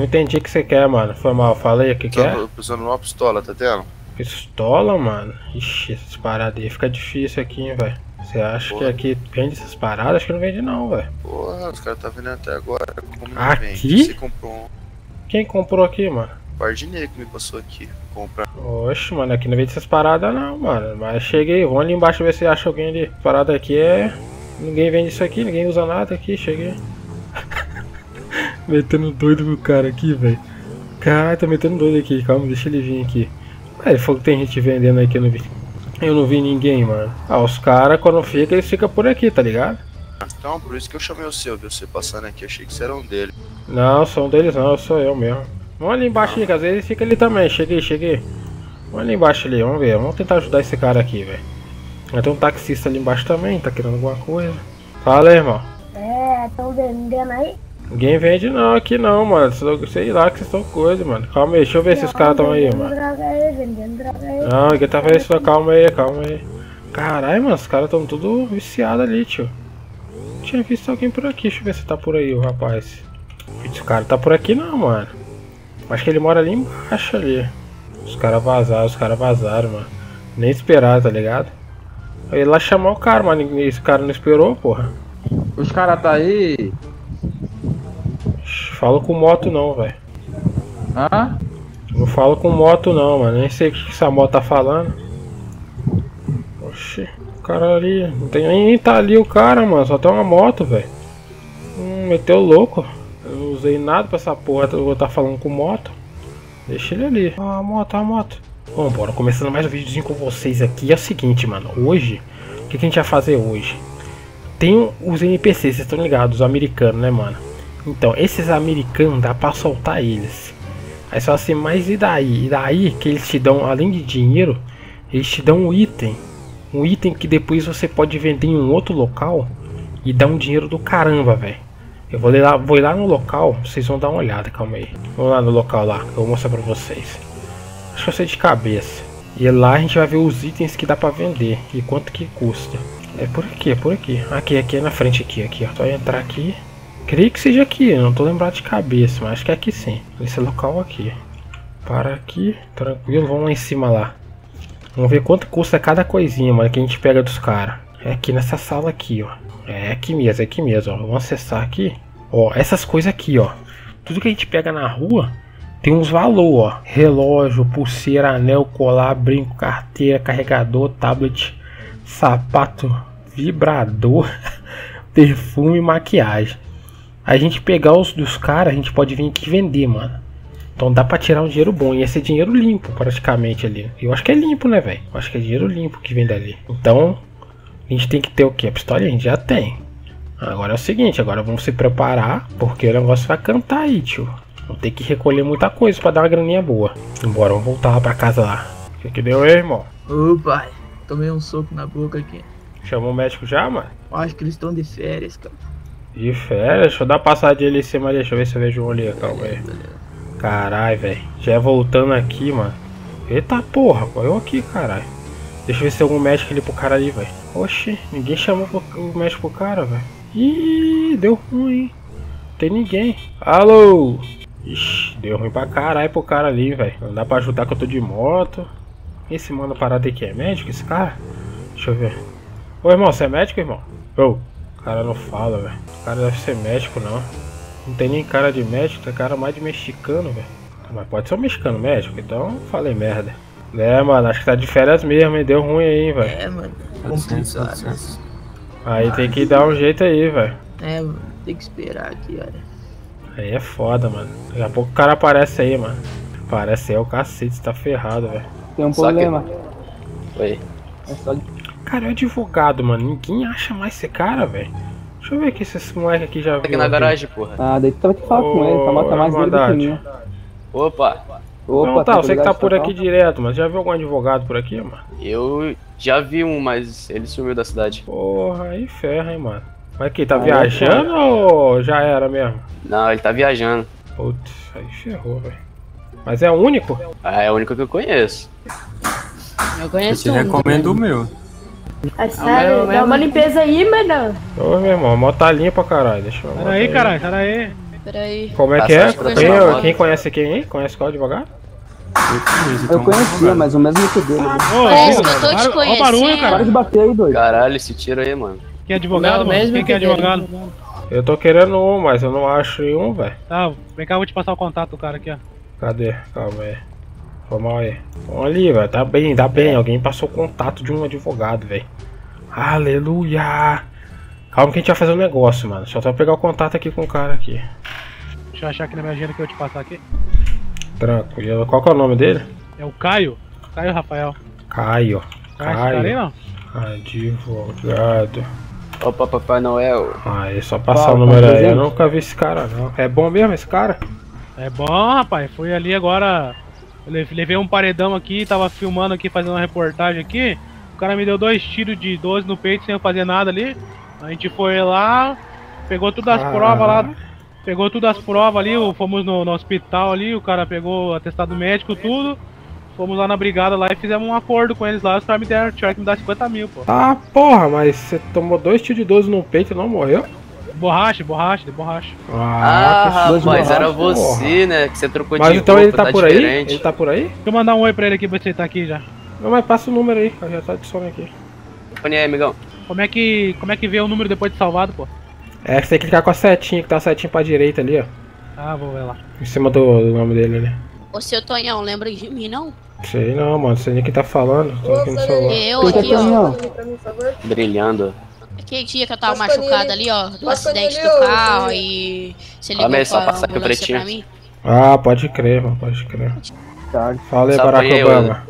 Não entendi o que você quer, mano. Foi mal, falei o que que é? Tô precisando de uma pistola, tá tendo? Pistola, mano? Ixi, essas paradas aí fica difícil aqui, hein, velho. Você acha que Porra. aqui vende essas paradas? Acho que não vende não, velho. Porra, os caras tá vendendo até agora. Como não Aqui? vende? Você comprou um Quem comprou aqui, mano? par de negro que me passou aqui. Comprar. Oxe, mano, aqui não vende essas paradas não, mano. Mas cheguei, vamos ali embaixo ver se acha alguém ali. Parada aqui é. Ninguém vende isso aqui, ninguém usa nada aqui, cheguei. Metendo doido com o cara aqui, velho. Caralho, tá metendo doido aqui, calma, deixa ele vir aqui. Ah, ele falou que tem gente vendendo aqui, eu não vi. Eu não vi ninguém, mano. Ah, os caras quando fica, eles ficam por aqui, tá ligado? Então, por isso que eu chamei o seu, viu? Você passando aqui, achei que você era um dele. Não, sou um deles não, sou eu mesmo. Vamos ali embaixo ali, que às vezes fica ali também. Cheguei, cheguei. Vamos ali embaixo ali, vamos ver. Vamos tentar ajudar esse cara aqui, velho. Tem um taxista ali embaixo também, tá querendo alguma coisa. Fala aí, irmão. É, estão vendendo aí? Ninguém vende não aqui não, mano. Sei lá que vocês estão coisa, mano. Calma aí, deixa eu ver se os caras estão aí, mano. Não, ninguém tá vendo isso, calma aí, calma aí. Caralho, mano, os caras estão tudo viciados ali, tio. Tinha visto alguém por aqui, deixa eu ver se tá por aí o rapaz. Esse cara tá por aqui não, mano. Acho que ele mora ali embaixo ali. Os caras vazaram, os caras vazaram, mano. Nem esperaram, tá ligado? Ia lá chamar o cara, mas esse cara não esperou, porra. Os caras tá aí. Fala com moto não, velho. Hã? Não falo com moto não, mano. Nem sei o que essa moto tá falando. Oxi, o cara ali. Não tem nem tá ali o cara, mano. Só tem uma moto, velho. Hum, meteu louco. Eu não usei nada pra essa porra. Eu vou estar falando com moto. Deixa ele ali. Ó, a moto, a moto. Bom, bora. Começando mais um videozinho com vocês aqui. É o seguinte, mano. Hoje, o que, que a gente vai fazer hoje? Tem os NPCs, vocês estão ligados, os americanos, né, mano? Então, esses americanos dá pra soltar eles. Aí só assim, mas e daí? E daí que eles te dão, além de dinheiro, eles te dão um item. Um item que depois você pode vender em um outro local e dar um dinheiro do caramba, velho. Eu vou lá, vou ir lá no local, vocês vão dar uma olhada, calma aí. Vamos lá no local lá, eu vou mostrar pra vocês. Acho que eu sei de cabeça. E lá a gente vai ver os itens que dá pra vender e quanto que custa. É por aqui, é por aqui. Aqui, aqui é na frente aqui, aqui, ó. Só entrar aqui. Creio que seja aqui, não tô lembrado de cabeça, mas acho que é aqui sim. Esse local aqui. Para aqui, tranquilo, vamos lá em cima lá. Vamos ver quanto custa cada coisinha, mano, que a gente pega dos caras. É aqui nessa sala aqui, ó. É aqui mesmo, é aqui mesmo, ó. Vamos acessar aqui. Ó, essas coisas aqui, ó. Tudo que a gente pega na rua tem uns valor, ó. Relógio, pulseira, anel, colar, brinco, carteira, carregador, tablet, sapato, vibrador, perfume e maquiagem. A gente pegar os dos caras, a gente pode vir aqui vender, mano. Então dá pra tirar um dinheiro bom. E esse é dinheiro limpo, praticamente ali. Eu acho que é limpo, né, velho? Eu acho que é dinheiro limpo que vem dali. Então, a gente tem que ter o quê? A pistola a gente já tem. Agora é o seguinte, agora vamos se preparar, porque o negócio vai cantar aí, tio. Vamos ter que recolher muita coisa pra dar uma graninha boa. Bora, vamos voltar lá pra casa lá. O que, que deu aí, irmão? Ô pai, tomei um soco na boca aqui. Chamou o médico já, mano? Acho que eles estão de férias, cara. De férias? Deixa eu dar uma passadinha ali em cima ali, deixa eu ver se eu vejo um ali, calma aí. Caralho, velho. Já voltando aqui, mano. Eita porra, pô, eu aqui, caralho. Deixa eu ver se tem algum médico ali pro cara ali, velho. Oxi, ninguém chamou o médico pro cara, velho. Ih, deu ruim. Não tem ninguém. Alô? Ixi, deu ruim pra caralho pro cara ali, velho. Não dá pra ajudar que eu tô de moto. Esse mano parado aqui é médico, esse cara? Deixa eu ver. Ô irmão, você é médico, irmão? Ô, o cara não fala, velho. O cara deve ser médico, não. Não tem nem cara de médico, tem cara mais de mexicano, velho. Mas pode ser um mexicano médico, então falei merda. É, mano, acho que tá de férias mesmo, hein? Deu ruim aí, velho. É, mano. Complicado. Aí tem que dar um jeito aí, velho. É, mano. Tem que esperar aqui, olha. Aí é foda, mano. Daqui a pouco o cara aparece aí, mano. Aparece aí é o cacete, você tá ferrado, velho. Tem um Só que- problema. Oi. É só de... Cara, é um advogado, mano. Ninguém acha mais esse cara, velho. Deixa eu ver aqui se esse moleque aqui já Tá aqui viu. na aqui. garagem, porra. Ah, daí tu tava que falar com ele, tá, ma- tá mais Ô, dele do que. Opa, Opa, não, tá, você que tá por tá aqui direto, mas já viu algum advogado por aqui, mano? eu já vi um, mas ele sumiu da cidade. Porra, aí ferra, hein, mano. Mas aqui, tá é viajando ou já era mesmo? Não, ele tá viajando. Putz, aí ferrou, velho. Mas é o único? Ah, é o único que eu conheço. Eu Eu conheço te um. recomendo o meu. É sério, meu- dá uma limpeza aí, mano. Ô, meu irmão, a moto tá limpa, caralho. Deixa eu Pera aí, caralho, pera aí. Peraí. Como é Tá que é? Quem, procurar. quem conhece quem aí? Conhece qual advogado? Eu conhecia, mas o mesmo que dele. Ô, Parece que eu tô te para- ó o barulho, conhecendo. Para cara. de bater aí, doido. Caralho, esse tiro aí, mano. Quem é advogado, Não, mano? mesmo Quem que é advogado? Eu tô querendo um, mas eu não acho nenhum, velho. Tá, vem cá, eu vou te passar o contato do cara aqui, ó. Cadê? Calma aí. Vamos aí. Vamos ali, velho. Tá bem, tá bem. Alguém passou o contato de um advogado, velho. Aleluia! Calma que a gente vai fazer um negócio, mano. Só só pegar o contato aqui com o cara aqui. Deixa eu achar aqui na minha agenda que eu vou te passar aqui. Tranquilo. Qual que é o nome dele? É o Caio. Caio Rafael. Caio. Aí, Caio. não? Advogado. Opa, Papai Noel. Aí, só passar Fala, o número aí. Eu nunca vi esse cara, não. É bom mesmo esse cara? É bom, rapaz. Fui ali agora. Eu Levei um paredão aqui, tava filmando aqui, fazendo uma reportagem aqui. O cara me deu dois tiros de 12 no peito sem eu fazer nada ali. A gente foi lá, pegou todas as Ah. provas lá. Pegou todas as provas ali, fomos no, no hospital ali, o cara pegou o atestado médico, tudo. Fomos lá na brigada lá e fizemos um acordo com eles lá, os caras me deram, tiveram que me dar 50 mil, pô. Ah, porra, mas você tomou dois tiros de 12 no peito e não morreu? Borracha, borracha, de borracha. Ah, dois rapaz, era você, né? Que você trocou Mas de então roupa, ele tá, por diferente. aí? Ele tá por aí? Deixa eu mandar um oi pra ele aqui pra você tá aqui já. Não, mas passa o número aí, eu já tá de some aqui. Põe aí, amigão. Como é que. Como é que vê o número depois de salvado, pô? É, você tem que clicar com a setinha, que tá a setinha pra direita ali, ó. Ah, vou ver lá. Em cima do, do nome dele ali. Ô, seu Tonhão, lembra de mim, não? Sei não, mano, sei nem quem tá falando. Tô aqui no celular. Eu que aqui, ó. Brilhando. Aquele dia que eu tava machucada pra ali, ó, do acidente do carro Tonhão. e você ligou aí, só pra passa aqui o pretinho. mim. Ah, pode crer, mano, pode crer. Tá. Fala aí, Barack Obama.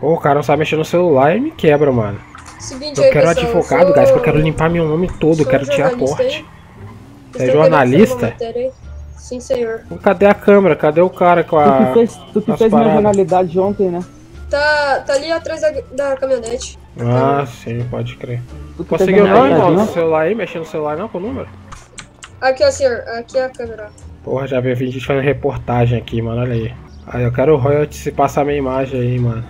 Ô, o cara não sabe mexer no celular e me quebra, mano. Seguinte Eu aí, quero pessoal, advogado, sou- guys, porque eu quero limpar meu nome todo, eu quero tirar aí. Você é jornalista? aí. Sim, senhor. Cadê a câmera? Cadê o cara com Tu que a. fez, tu que fez minha jornalidade ontem, né? Tá, tá ali atrás da, da caminhonete. Ah, sim, pode crer. Conseguiu não, irmão? No celular aí, mexendo no celular não com o número? Aqui, ó, senhor. Aqui é a câmera. Porra, já vi gente fazendo reportagem aqui, mano, olha aí. Aí eu quero o royalty se passar minha imagem aí, mano.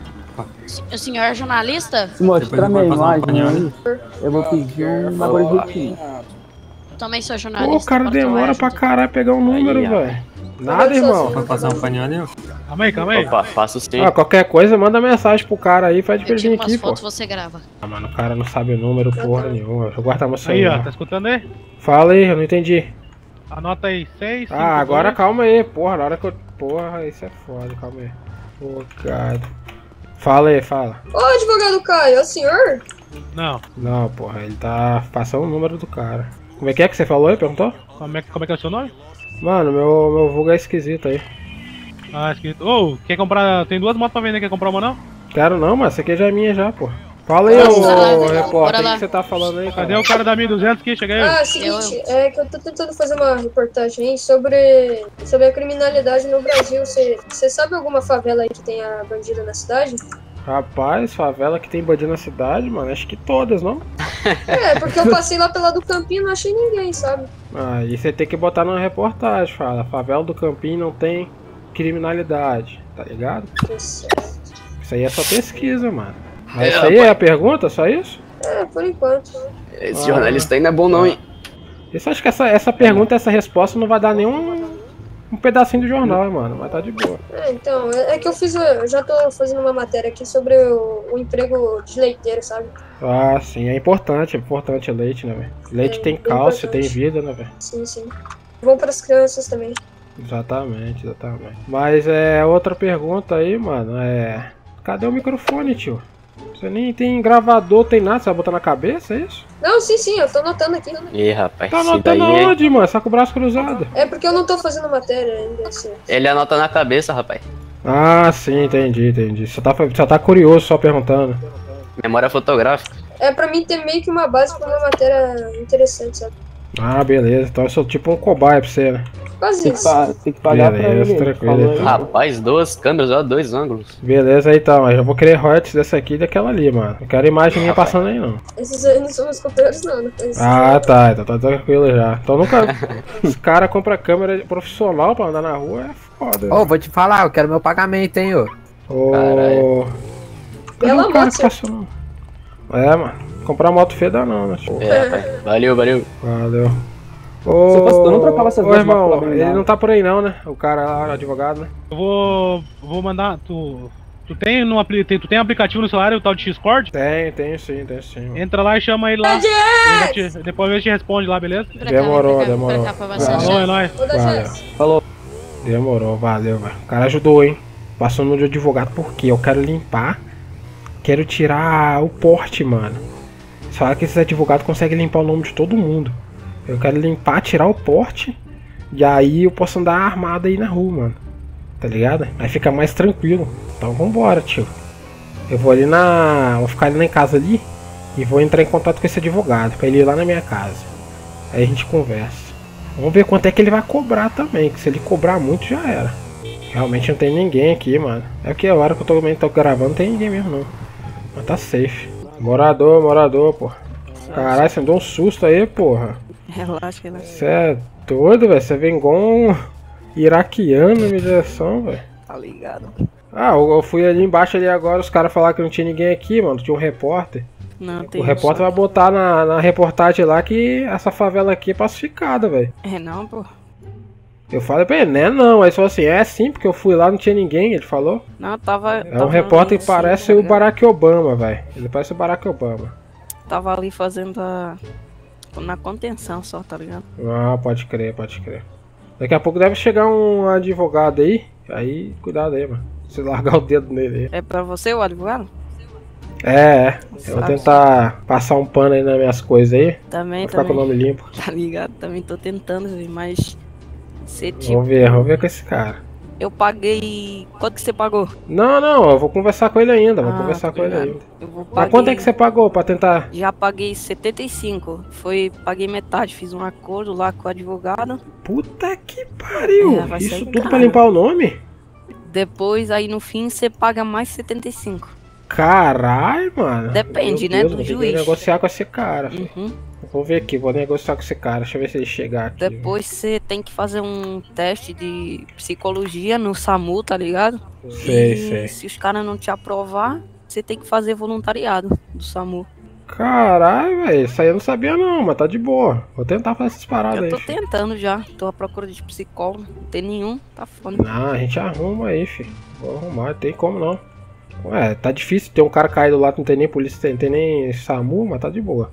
O senhor é jornalista? Se mostrar minha imagem passar aí, eu vou pedir uma gorjetinha. Eu também sou Pô, jornalista. o cara demora pra caralho pegar um número, velho. Nada, irmão. Vai passar um paninho ali? Calma aí, calma aí. Opa, faço sim. Ah, qualquer coisa, manda mensagem pro cara aí, faz pra Eu ele vir aqui, pô. fotos, você grava. Ah, mano, o cara não sabe o número porra nenhuma. Deixa eu guardar meu Aí, ó, celular. tá escutando aí? Fala aí, eu não entendi. Anota aí, 6. Ah, agora calma aí, porra, na hora que eu. Porra, isso é foda, calma aí. Pô, cara. Fala aí, fala. Ô, advogado Caio, é o senhor? Não. Não, porra, ele tá passando o número do cara. Como é que é que você falou aí? Perguntou? Como é, que- como é que é o seu nome? Mano, meu, meu vulgo é esquisito aí. Ah, escrito. Ô, quer comprar. Tem duas motos pra vender, quer comprar uma não? Quero não, mas essa aqui já é minha já, pô. Fala aí, ô repórter, o que você tá falando aí, Cadê cara? o cara da 1200 aqui? Chega aí. Ah, seguinte, é que eu tô tentando fazer uma reportagem aí sobre, sobre a criminalidade no Brasil. Você você sabe alguma favela aí que tenha bandido na cidade? Rapaz, favela que tem bandido na cidade, mano, acho que todas, não? É, porque eu passei lá pela do Campinho e não achei ninguém, sabe? Aí você tem que botar numa reportagem, fala. Favela do Campinho não tem criminalidade, tá ligado? Isso aí é só pesquisa, mano. Mas É, isso aí é a pergunta, só isso? É, por enquanto. Esse jornalista aí não é bom não, hein? Isso acho que essa, essa pergunta, essa resposta não vai dar nenhum um pedacinho do jornal, mano. Mas tá de boa. É, então, é é que eu fiz, eu já tô fazendo uma matéria aqui sobre o, o emprego de leiteiro, sabe? Ah, sim, é importante, é importante leite, né, velho? Leite É, tem cálcio, tem importante. vida, né, velho? Sim, sim. Bom para as crianças também. Exatamente, exatamente. Mas é outra pergunta aí, mano. É. Cadê o microfone, tio? Você nem tem gravador, tem nada, você vai botar na cabeça, é isso? Não, sim, sim, eu tô anotando aqui. Ih, rapaz, Tá anotando daí, hein? onde, mano? Só com o braço cruzado. É porque eu não tô fazendo matéria ainda, assim. Ele anota na cabeça, rapaz. Ah, sim, entendi, entendi. Só tá, só tá curioso, só perguntando. Memória fotográfica. É pra mim ter meio que uma base pra uma matéria interessante, sabe? Ah, beleza. Então eu sou tipo um cobaia pra você, né? Quase Tem que, pa- tem que pagar pra Beleza, ele. tranquilo, Falou aí. então. Rapaz, duas câmeras, ó, dois ângulos. Beleza, então. Eu já vou querer royalties dessa aqui e daquela ali, mano. Não quero imagem minha passando aí, não. Esses aí não são meus companheiros, não. não conheço. Ah, tá. Então tá tranquilo já. Então nunca. Os caras compram câmera profissional pra andar na rua, é foda. Ô, vou te falar, eu quero meu pagamento, hein, ô. Ô. Caralho. Cadê Bela o cara moto, que passou? É, mano. Comprar moto feia dá não, né? tio? É, rapaz. Valeu, valeu. Valeu. Ô, Você faz- eu não trocava essas ô, duas irmão, motos ele não. tá por aí não, né? O cara lá, o advogado, né? Eu vou. vou mandar. Tu. Tu tem no tu tem aplicativo no celular, o tal de Discord? Tem, tem sim, tem sim. Entra lá e chama ele lá. Ele te- depois ele te responde lá, beleza? Pra cá, Demorou, cá, demorou. Cá. Falou, é nóis. Jess. Demorou, valeu, velho. O cara ajudou, hein? Passou no de advogado porque eu quero limpar. Quero tirar o porte, mano. Fala que esses advogados conseguem limpar o nome de todo mundo. Eu quero limpar, tirar o porte. E aí eu posso andar armado aí na rua, mano. Tá ligado? Aí fica mais tranquilo. Então vambora, tio. Eu vou ali na. Vou ficar ali na casa ali. E vou entrar em contato com esse advogado. Pra ele ir lá na minha casa. Aí a gente conversa. Vamos ver quanto é que ele vai cobrar também. Que se ele cobrar muito já era. Realmente não tem ninguém aqui, mano. É que a hora que eu tô, tô gravando não tem ninguém mesmo não. Mas tá safe. Morador, morador, pô. Caralho, você me deu um susto aí, porra. Relaxa, relaxa. Você é doido, velho. Você vem igual um iraquiano na minha direção, velho. Tá ligado? Ah, eu fui ali embaixo ali agora, os caras falaram que não tinha ninguém aqui, mano. Tinha um repórter. Não, tem O repórter vai botar na, na reportagem lá que essa favela aqui é pacificada, velho. É não, pô. Eu falei pra ele, né? Não. Aí falou assim, é sim, porque eu fui lá não tinha ninguém, ele falou. Não, tava. É um repórter que parece o Barack Obama, velho. Ele parece o Barack Obama. Tava ali fazendo a. Na contenção só, tá ligado? Ah, pode crer, pode crer. Daqui a pouco deve chegar um advogado aí. Aí, cuidado aí, mano. Se largar o dedo nele aí. É pra você o advogado? É, é. Eu vou tentar passar um pano aí nas minhas coisas aí. Também, Pra ficar com o também. nome limpo. Tá ligado? Também tô tentando, mas. Você tipo. Vamos ver, vamos ver com esse cara. Eu paguei. Quanto que você pagou? Não, não, eu vou conversar com ele ainda. Vou Ah, conversar com ele ainda. Eu vou Mas quanto é que você pagou pra tentar? Já paguei 75. Foi, paguei metade, fiz um acordo lá com o advogado. Puta que pariu! É, Isso tudo caro. pra limpar o nome? Depois, aí no fim, você paga mais 75. Caralho, mano. Depende, Meu né, Deus, do juiz. negociar com esse cara. filho. Vou ver aqui, vou negociar com esse cara. Deixa eu ver se ele chegar aqui. Depois você tem que fazer um teste de psicologia no SAMU, tá ligado? Sei, e sei. se os caras não te aprovar, você tem que fazer voluntariado do SAMU. Caralho, velho. Isso aí eu não sabia não, mas tá de boa. Vou tentar fazer essas paradas Eu aí. tô filho. tentando já, tô à procura de psicólogo, não tem nenhum, tá foda. Não, a gente arruma aí, filho. Vou arrumar, tem como não. Ué, tá difícil ter um cara caído lá que não tem nem polícia, não tem nem SAMU, mas tá de boa.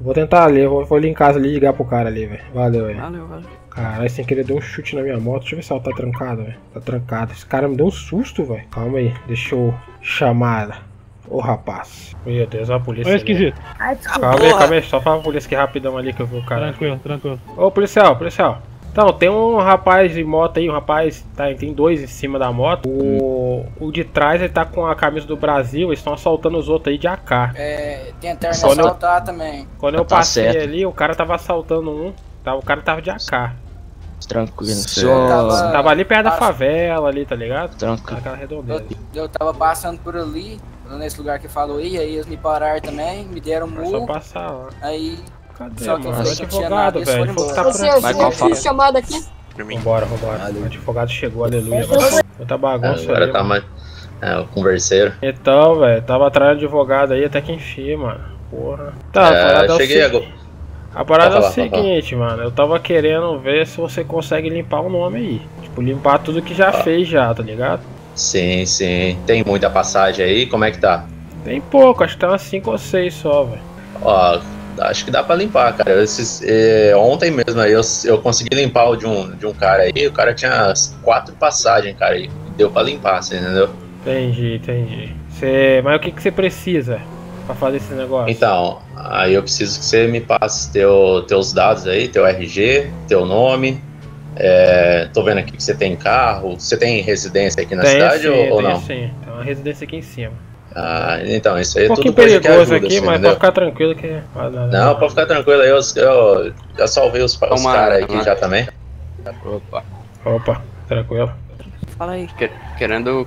Vou tentar ali, eu vou, vou ali em casa ali e ligar pro cara ali, velho. Valeu, velho. Valeu, valeu. Caralho, sem querer deu um chute na minha moto. Deixa eu ver se ela tá trancada, velho. Tá trancada. Esse cara me deu um susto, velho. Calma aí, deixa eu chamar ela. Ô rapaz. Meu Deus, a polícia. Ali. esquisito. Calma aí, calma aí. Só fala a polícia aqui rapidão ali que eu vi o cara. Tranquilo, tranquilo. Ô policial, policial. Então, tem um rapaz de moto aí, um rapaz, tá, tem dois em cima da moto. O, o de trás ele tá com a camisa do Brasil, eles estão assaltando os outros aí de AK. É, tentando Quando eu- assaltar também. Quando eu Tá passei certo. ali, o cara tava assaltando um, tá, o cara tava de AK. Tranquilo. Tava, Tava, ali perto da favela ali, tá ligado? Tranquilo. Naquela redondeza. Eu, eu tava passando por ali, nesse lugar que falou aí, aí eles me pararam também, me deram É só passar lá. Aí. Cadê, só que eu Advogado, velho. tá por aqui. Mas qual fala? chamada aqui. Vambora, vambora. O advogado chegou, aleluia. Outra bagunça Agora ali, tá mais. É, o converseiro. Então, velho, tava atrás do advogado aí até que enfim, mano. Porra. Tá, a É, parada é o cheguei se- agora. A parada é Pode o falar, seguinte, mano. Eu tava querendo ver se você consegue limpar o nome aí. Tipo, limpar tudo que já fez já, tá ligado? Sim, sim. Tem muita passagem aí? Como é que tá? Tem pouco, acho que tem umas 5 ou 6 só, velho. Ó, acho que dá pra limpar, cara. Esses, eh, ontem mesmo aí eu, eu consegui limpar o de um, de um cara aí. O cara tinha quatro passagens, cara. E deu pra limpar, você entendeu? Entendi, entendi. Você... Mas o que, que você precisa pra fazer esse negócio? Então, aí eu preciso que você me passe teu, teus dados aí, teu RG, teu nome. É, tô vendo aqui que você tem carro. Você tem residência aqui na Tem cidade sim, ou, ou não? sim. Tem uma residência aqui em cima. Ah, então, isso aí Um é pouquinho tudo coisa que perigoso ajuda, aqui, você mas entendeu? pode ficar tranquilo que. dar- Não, pode ficar tranquilo aí, eu, eu já salvei os, os caras aqui já também. Opa. Opa, tranquilo. Fala aí. Que- Querendo.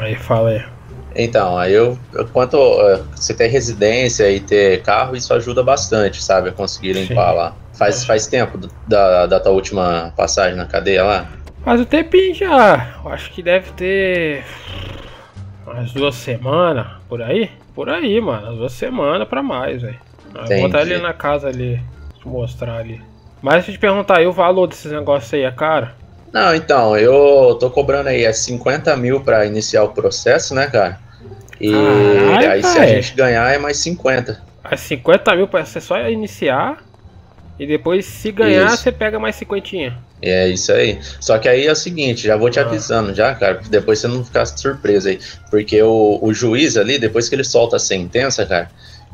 Aí, fala aí. Então, aí eu, quanto eh, você ter residência e ter carro, isso ajuda bastante, sabe? A conseguir limpar Sim. lá. Faz, faz tempo do- da, da tua última passagem na cadeia lá? Faz um tempinho já. Eu acho que deve ter. Umas duas semanas, por aí? Por aí, mano. Umas duas semanas pra mais, velho. Vou botar ali na casa ali. Eu mostrar ali. Mas eu te perguntar aí, o valor desses negócios aí é caro? Não, então, eu tô cobrando aí é 50 mil pra iniciar o processo, né, cara? E Caralho, aí se a gente ganhar é mais 50. É 50 mil pra você só iniciar. E depois, se ganhar, Isso. você pega mais 50. É isso aí. Só que aí é o seguinte, já vou te Ah. avisando já, cara, depois você não ficar surpreso aí. Porque o, o juiz ali, depois que ele solta a sentença, cara,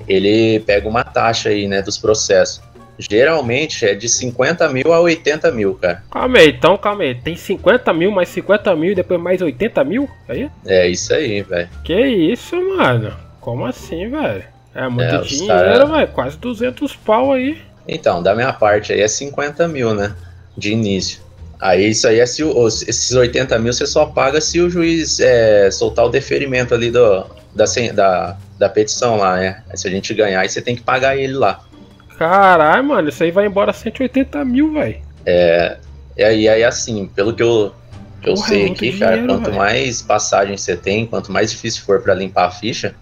ele pega uma taxa aí, né, dos processos. Geralmente é de 50 mil a 80 mil, cara. Calma aí, então calma aí. Tem 50 mil, mais 50 mil e depois mais 80 mil? Aí? É isso aí, velho. Que isso, mano? Como assim, velho? É muito É, dinheiro, cara- velho. Quase 200 pau aí. Então, da minha parte aí é 50 mil, né? De início. Aí isso aí é se o- os- esses 80 mil você só paga se o juiz é, soltar o deferimento ali do, da, da, da petição lá, né? Aí se a gente ganhar, aí você tem que pagar ele lá. Caralho, mano, isso aí vai embora 180 mil, velho. É, e aí, aí assim, pelo que eu, que eu Porra, é sei muito aqui, cara, dinheiro, quanto velho. mais passagem você tem, quanto mais difícil for pra limpar a ficha,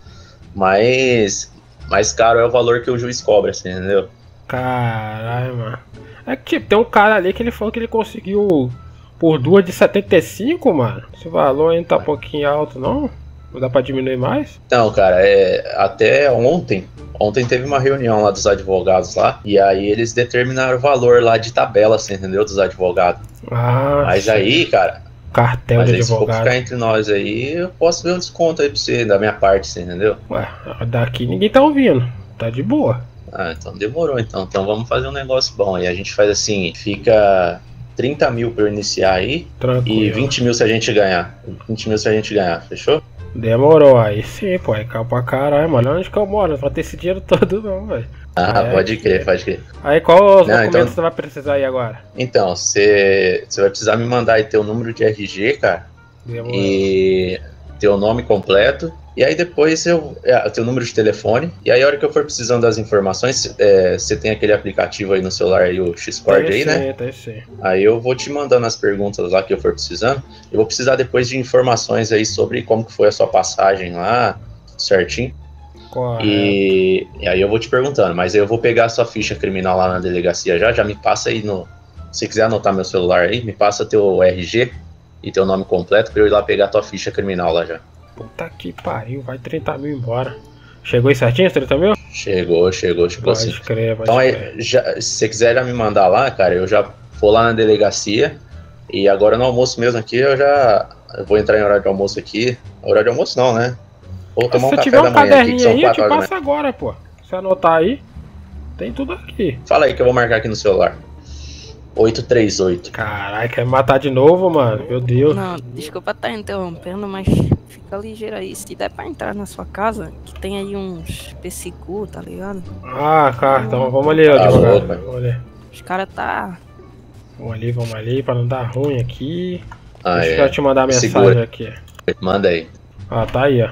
mais, mais caro é o valor que o juiz cobra, assim, entendeu? Caralho, mano. É que tipo, tem um cara ali que ele falou que ele conseguiu por duas de 75, mano. Esse valor ainda tá um pouquinho alto, não? Não dá pra diminuir mais? Então, cara, é, até ontem, ontem teve uma reunião lá dos advogados lá, e aí eles determinaram o valor lá de tabela, assim, entendeu? Dos advogados. Ah, Mas sim. aí, cara, Cartel mas de aí se for advogado. ficar entre nós aí, eu posso ver um desconto aí pra você, da minha parte, assim, entendeu? Ué, daqui ninguém tá ouvindo. Tá de boa. Ah, então demorou então. Então vamos fazer um negócio bom. aí a gente faz assim, fica 30 mil pra eu iniciar aí Tranquilo. e 20 mil se a gente ganhar. 20 mil se a gente ganhar, fechou? Demorou aí sim, pô. É caro pra caralho, mano. Onde que eu moro? Vai ter esse dinheiro todo, não, velho. Ah, É, pode crer, pode crer. Aí qual os Não, documentos então- você vai precisar aí agora? Então, você você vai precisar me mandar aí teu número de RG, cara, Demorou. e teu nome completo. E aí depois eu. É, teu número de telefone. E aí a hora que eu for precisando das informações, é, você tem aquele aplicativo aí no celular aí, o Xcord aí, né? Tem sim. Aí eu vou te mandando as perguntas lá que eu for precisando. Eu vou precisar depois de informações aí sobre como que foi a sua passagem lá, certinho. Correto. E, e aí eu vou te perguntando, mas aí eu vou pegar a sua ficha criminal lá na delegacia já, já me passa aí no. Se quiser anotar meu celular aí, me passa teu RG e teu nome completo pra eu ir lá pegar a tua ficha criminal lá já. Puta que pariu, vai 30 mil embora. Chegou aí certinho, 30 mil? Chegou, chegou, chegou Pode sim. crer, pode Então crer. aí, já, se você quiser já me mandar lá, cara, eu já vou lá na delegacia e agora no almoço mesmo aqui eu já eu vou entrar em horário de almoço aqui. Horário de almoço não, né? Vou tomar Se um café tiver da um manhã aqui, que caderninho são aí, eu 4 te passo agora, pô. Se anotar aí, tem tudo aqui. Fala aí que eu vou marcar aqui no celular. 838. Caralho, quer me matar de novo, mano? Meu Deus. Não, desculpa estar interrompendo, mas fica ligeiro aí. Se der pra entrar na sua casa, que tem aí uns PSQ, tá ligado? Ah, cara, então vamos ali, ó, Tá advogado. Vamos ali. Os caras tá. Vamos ali, vamos ali, pra não dar ruim aqui. Ah, Deixa eu é. já te mandar a mensagem Segura. aqui. Manda aí. Ah, tá aí, ó.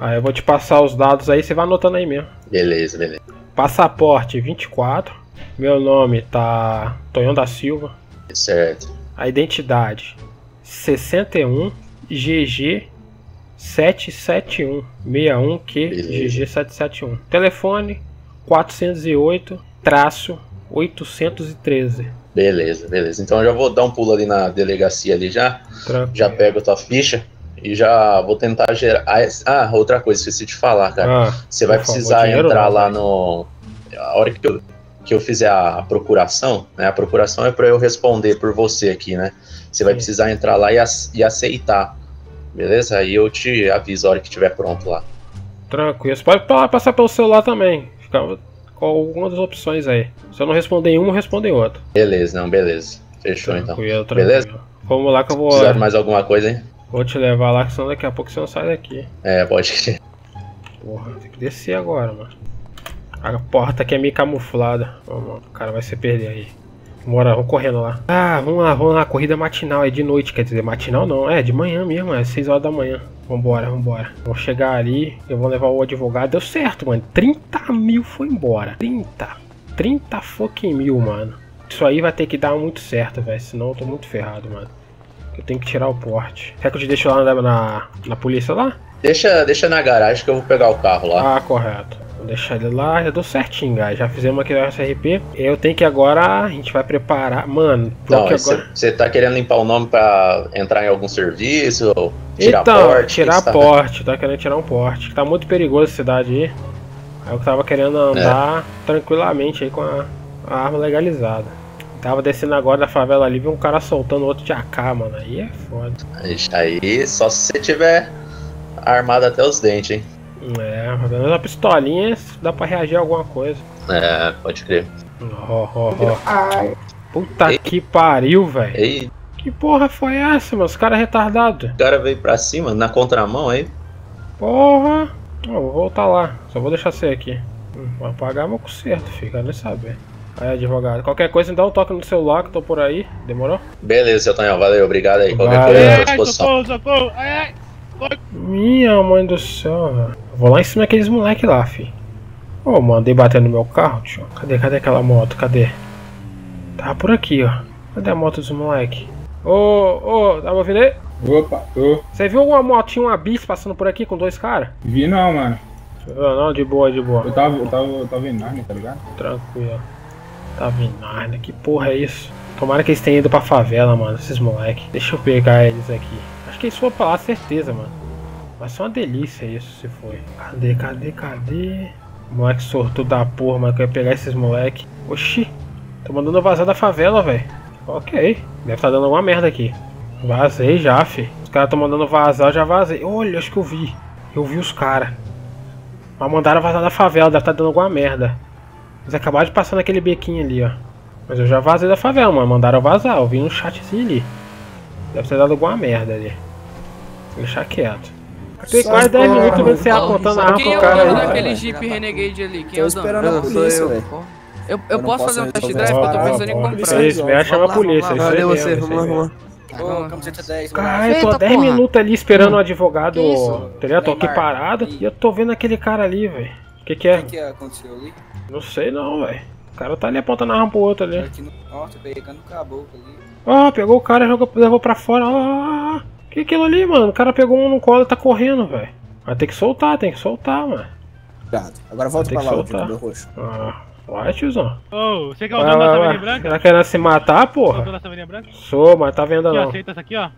Aí eu vou te passar os dados aí, você vai anotando aí mesmo. Beleza, beleza. Passaporte 24. Meu nome tá Tonhão da Silva. Certo. A identidade 61 GG 771 61Q GG 771. Telefone 408 traço 813. Beleza, beleza. Então eu já vou dar um pulo ali na delegacia ali já. Tranquilo. Já pego a tua ficha e já vou tentar gerar. Ah, Ah, outra coisa, esqueci de falar, cara. Ah, Você vai favor, precisar dinheiro entrar não, lá no. A hora que eu, que eu fizer a, a procuração, né? A procuração é para eu responder por você aqui, né? Você vai Sim. precisar entrar lá e, ac- e aceitar. Beleza? Aí eu te aviso a hora que estiver pronto lá. Tranquilo. Você pode pa- passar pelo celular também. Fica com algumas das opções aí. Se eu não responder em uma, responde em outra. Beleza, não, beleza. Fechou Tranquilo, então. tranquilo. Beleza? Vamos lá que eu vou, Precisar de mais alguma coisa, hein? vou te levar lá, que senão daqui a pouco você não sai daqui. É, pode crer. Porra, tem que descer agora, mano. A porta aqui é meio camuflada. Vamos, o cara vai se perder aí. Bora, vamos correndo lá. Ah, vamos lá, vamos lá. Corrida matinal, é de noite, quer dizer, matinal não, é de manhã mesmo, é 6 horas da manhã. Vambora, vambora. Vamos chegar ali, eu vou levar o advogado. Deu certo, mano. 30 mil foi embora. 30. 30 fucking mil, mano. Isso aí vai ter que dar muito certo, velho. Senão eu tô muito ferrado, mano. Eu tenho que tirar o porte. Quer que eu te deixe lá na, na, na polícia lá? Deixa, deixa na garagem que eu vou pegar o carro lá. Ah, correto. Deixar ele lá, já deu certinho, guys. Já fizemos aqui o SRP. Eu tenho que agora. A gente vai preparar. Mano, Não, porque agora. você tá querendo limpar o nome pra entrar em algum serviço? Ou tirar então, porte? tirar tá- porte, tá querendo tirar um porte. Tá muito perigoso essa cidade aí. Aí eu tava querendo andar tranquilamente aí com a, a arma legalizada. Tava descendo agora da favela ali, vi um cara soltando outro de AK, mano. Aí é foda. Aí só se você tiver armado até os dentes, hein? É, pelo menos uma pistolinha dá pra reagir a alguma coisa. É, pode crer. Ó, ó, ó. Puta que pariu, velho. Ei, Que porra foi essa, mano? Os caras retardados. o cara veio pra cima, na contramão aí. Porra. Ó, vou voltar lá. Só vou deixar você aqui. Hum, vou apagar meu conserto. Quero nem saber. Aí, advogado. Qualquer coisa, dá um toque no celular que eu tô por aí. Demorou? Beleza, seu Tonhão, valeu, obrigado aí. Qualquer Valeu. coisa à Ai, disposição. socorro, socorro. Ai, ai. Minha mãe do céu, velho. Vou lá em cima daqueles moleque lá, fi. Ô, mandei bater no meu carro, tio. Cadê, cadê aquela moto? Cadê? Tava por aqui, ó. Cadê a moto dos moleque? Ô, ô, tá me ouvindo aí? Opa, tô. Você viu uma motinha, uma bis passando por aqui com dois caras? Vi não, mano. Não, não, de boa, de boa. Eu tava, eu tava, eu tava em Narnia, tá ligado? Tranquilo. Tá vindo nada, que porra é isso? Tomara que eles tenham ido pra favela, mano, esses moleque. Deixa eu pegar eles aqui. Acho que eles foram pra lá, certeza, mano. Vai ser uma delícia isso, se foi. Cadê, cadê, cadê? Moleque sortudo da porra, que eu ia pegar esses moleque. Oxi, tô mandando vazar da favela, velho. Ok, deve tá dando alguma merda aqui. Vazei já, fi. Os caras tão mandando vazar, eu já vazei. Olha, acho que eu vi. Eu vi os caras. Mas mandaram vazar da favela, deve tá dando alguma merda. Eles acabaram de passar naquele bequinho ali, ó. Mas eu já vazei da favela, mano. Mandaram vazar. Eu vi um chatzinho ali. Deve ter dado alguma merda ali. Vou deixar quieto. Tem quase 10 porra, minutos vendo você mano. apontando a arma Quem pro é o cara dono aí. daquele Jeep Renegade ali, quem Tô é o esperando dono? a polícia, velho. Eu, eu, Eu posso posso fazer um test drive eu tô pensando em comprar. Isso, vai chama a polícia. Aí Valeu você, aí vamos lá, vamos lá. Ô, camiseta 10, Cara, eu tô há Eita, 10 porra. minutos ali esperando o advogado. Que isso? Tá ligado? Tô aqui parado e eu tô vendo aquele cara ali, velho. O que que é? O que, que aconteceu ali? Não sei não, velho. O cara tá ali apontando a arma pro outro ali. Aqui no... Ó, tô pegando o caboclo ali. Ó, pegou o cara e jogou, levou pra fora. Ó, que aquilo ali, mano? O cara pegou um no colo e tá correndo, velho. Vai ter que soltar, tem que soltar, mano. Obrigado. Agora volta pra que lá, soltar. meu roxo. Ah, vai, tiozão. Ô, você que é o dono da vai. Branca? Tá querendo se matar, Você o porra? da Saveirinha Branca? Sou, mas tá vendo Aqui, ó, não. aceita essa aqui, ó.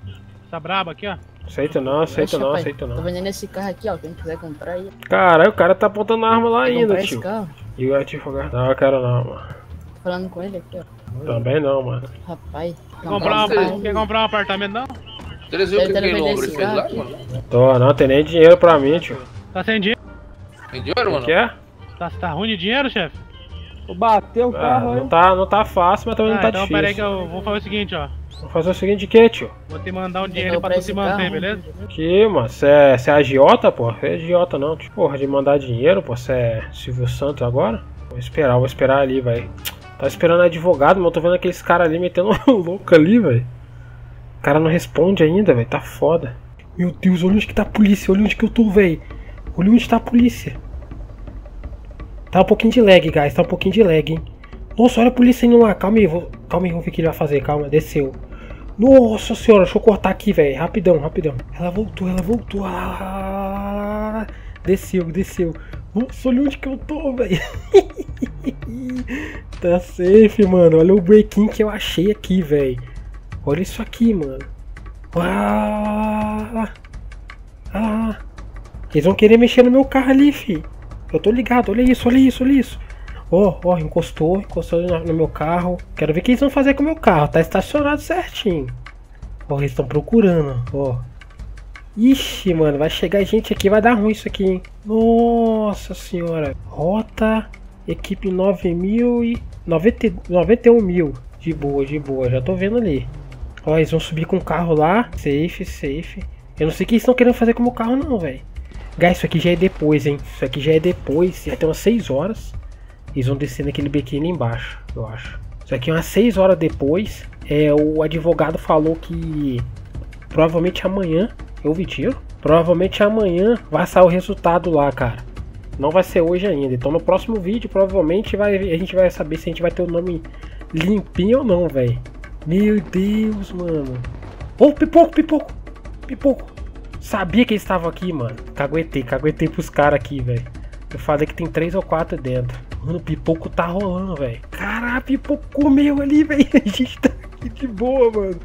Essa braba aqui, ó. Aceito não, aceito não, aceito Tô não. vendendo esse carro aqui, ó. Quem quiser comprar aí. Caralho, o cara tá apontando a arma lá Quer ainda, comprar esse tio. carro? E o advogado? Não, eu quero não, mano. Tô falando com ele aqui, ó. Também não, mano. Rapaz. Quer comprar, Não, um, quer comprar um apartamento, não? Vocês viram o que aquele homem fez lá, mano? Tô, não tem nem dinheiro pra mim, tio. Tá sem dinheiro? Tem dinheiro, O que é? Tá, tá ruim de dinheiro, chefe? Bateu o Ah, carro aí. não tá, não tá fácil, mas também Ah, não tá então pera aí que difícil. eu vou fazer o seguinte, ó. Vou fazer o seguinte, que, tio? Vou te mandar um dinheiro pra tu esse se manter, carro? beleza? Que, mano, você é, cê é agiota, pô? Você é agiota não, tio. Porra, de mandar dinheiro, pô, você é Silvio Santos agora? Vou esperar, vou esperar ali, velho. Tava esperando advogado, mas eu tô vendo aqueles caras ali metendo um louco ali, velho. O cara não responde ainda, velho. Tá foda. Meu Deus, olha onde que tá a polícia, olha onde que eu tô, velho. Olha onde tá a polícia. Tá um pouquinho de lag, guys, tá um pouquinho de lag, hein. Nossa, olha a polícia indo lá. Calma aí, vou... calma aí, vamos ver o que ele vai fazer. Calma, desceu. Nossa senhora, deixa eu cortar aqui, velho. Rapidão, rapidão. Ela voltou, ela voltou. Ah, lá, lá, lá. Desceu, desceu. Nossa, olha onde que eu tô, velho. tá safe, mano. Olha o breaking que eu achei aqui, velho. Olha isso aqui, mano. Ah, ah. Eles vão querer mexer no meu carro ali, fi. Eu tô ligado, olha isso, olha isso, olha isso. Ó, ó, encostou, encostou no, no meu carro. Quero ver o que eles vão fazer com o meu carro. Tá estacionado certinho. Ó, eles estão procurando, ó. Ixi, mano, vai chegar gente aqui, vai dar ruim isso aqui, hein? Nossa senhora. Rota, equipe 9 mil e... 90, 91 mil. De boa, de boa, já tô vendo ali. Ó, eles vão subir com o carro lá. Safe, safe. Eu não sei o que eles estão querendo fazer com o meu carro não, velho. Guys, isso aqui já é depois, hein? Isso aqui já é depois, já tem umas 6 horas. Eles vão descer naquele ali embaixo, eu acho. Isso aqui é umas 6 horas depois. É, o advogado falou que provavelmente amanhã. Eu vi tiro. Provavelmente amanhã vai sair o resultado lá, cara. Não vai ser hoje ainda. Então no próximo vídeo provavelmente vai, a gente vai saber se a gente vai ter o nome limpinho ou não, velho. Meu Deus, mano. Ô, pipoco, pipoco. Pipoco. Sabia que eles estavam aqui, mano. Caguetei, caguetei pros caras aqui, velho. Eu falei que tem três ou quatro dentro. Mano, o pipoco tá rolando, velho. Caralho, pipoco comeu ali, velho. A gente tá aqui de boa, mano.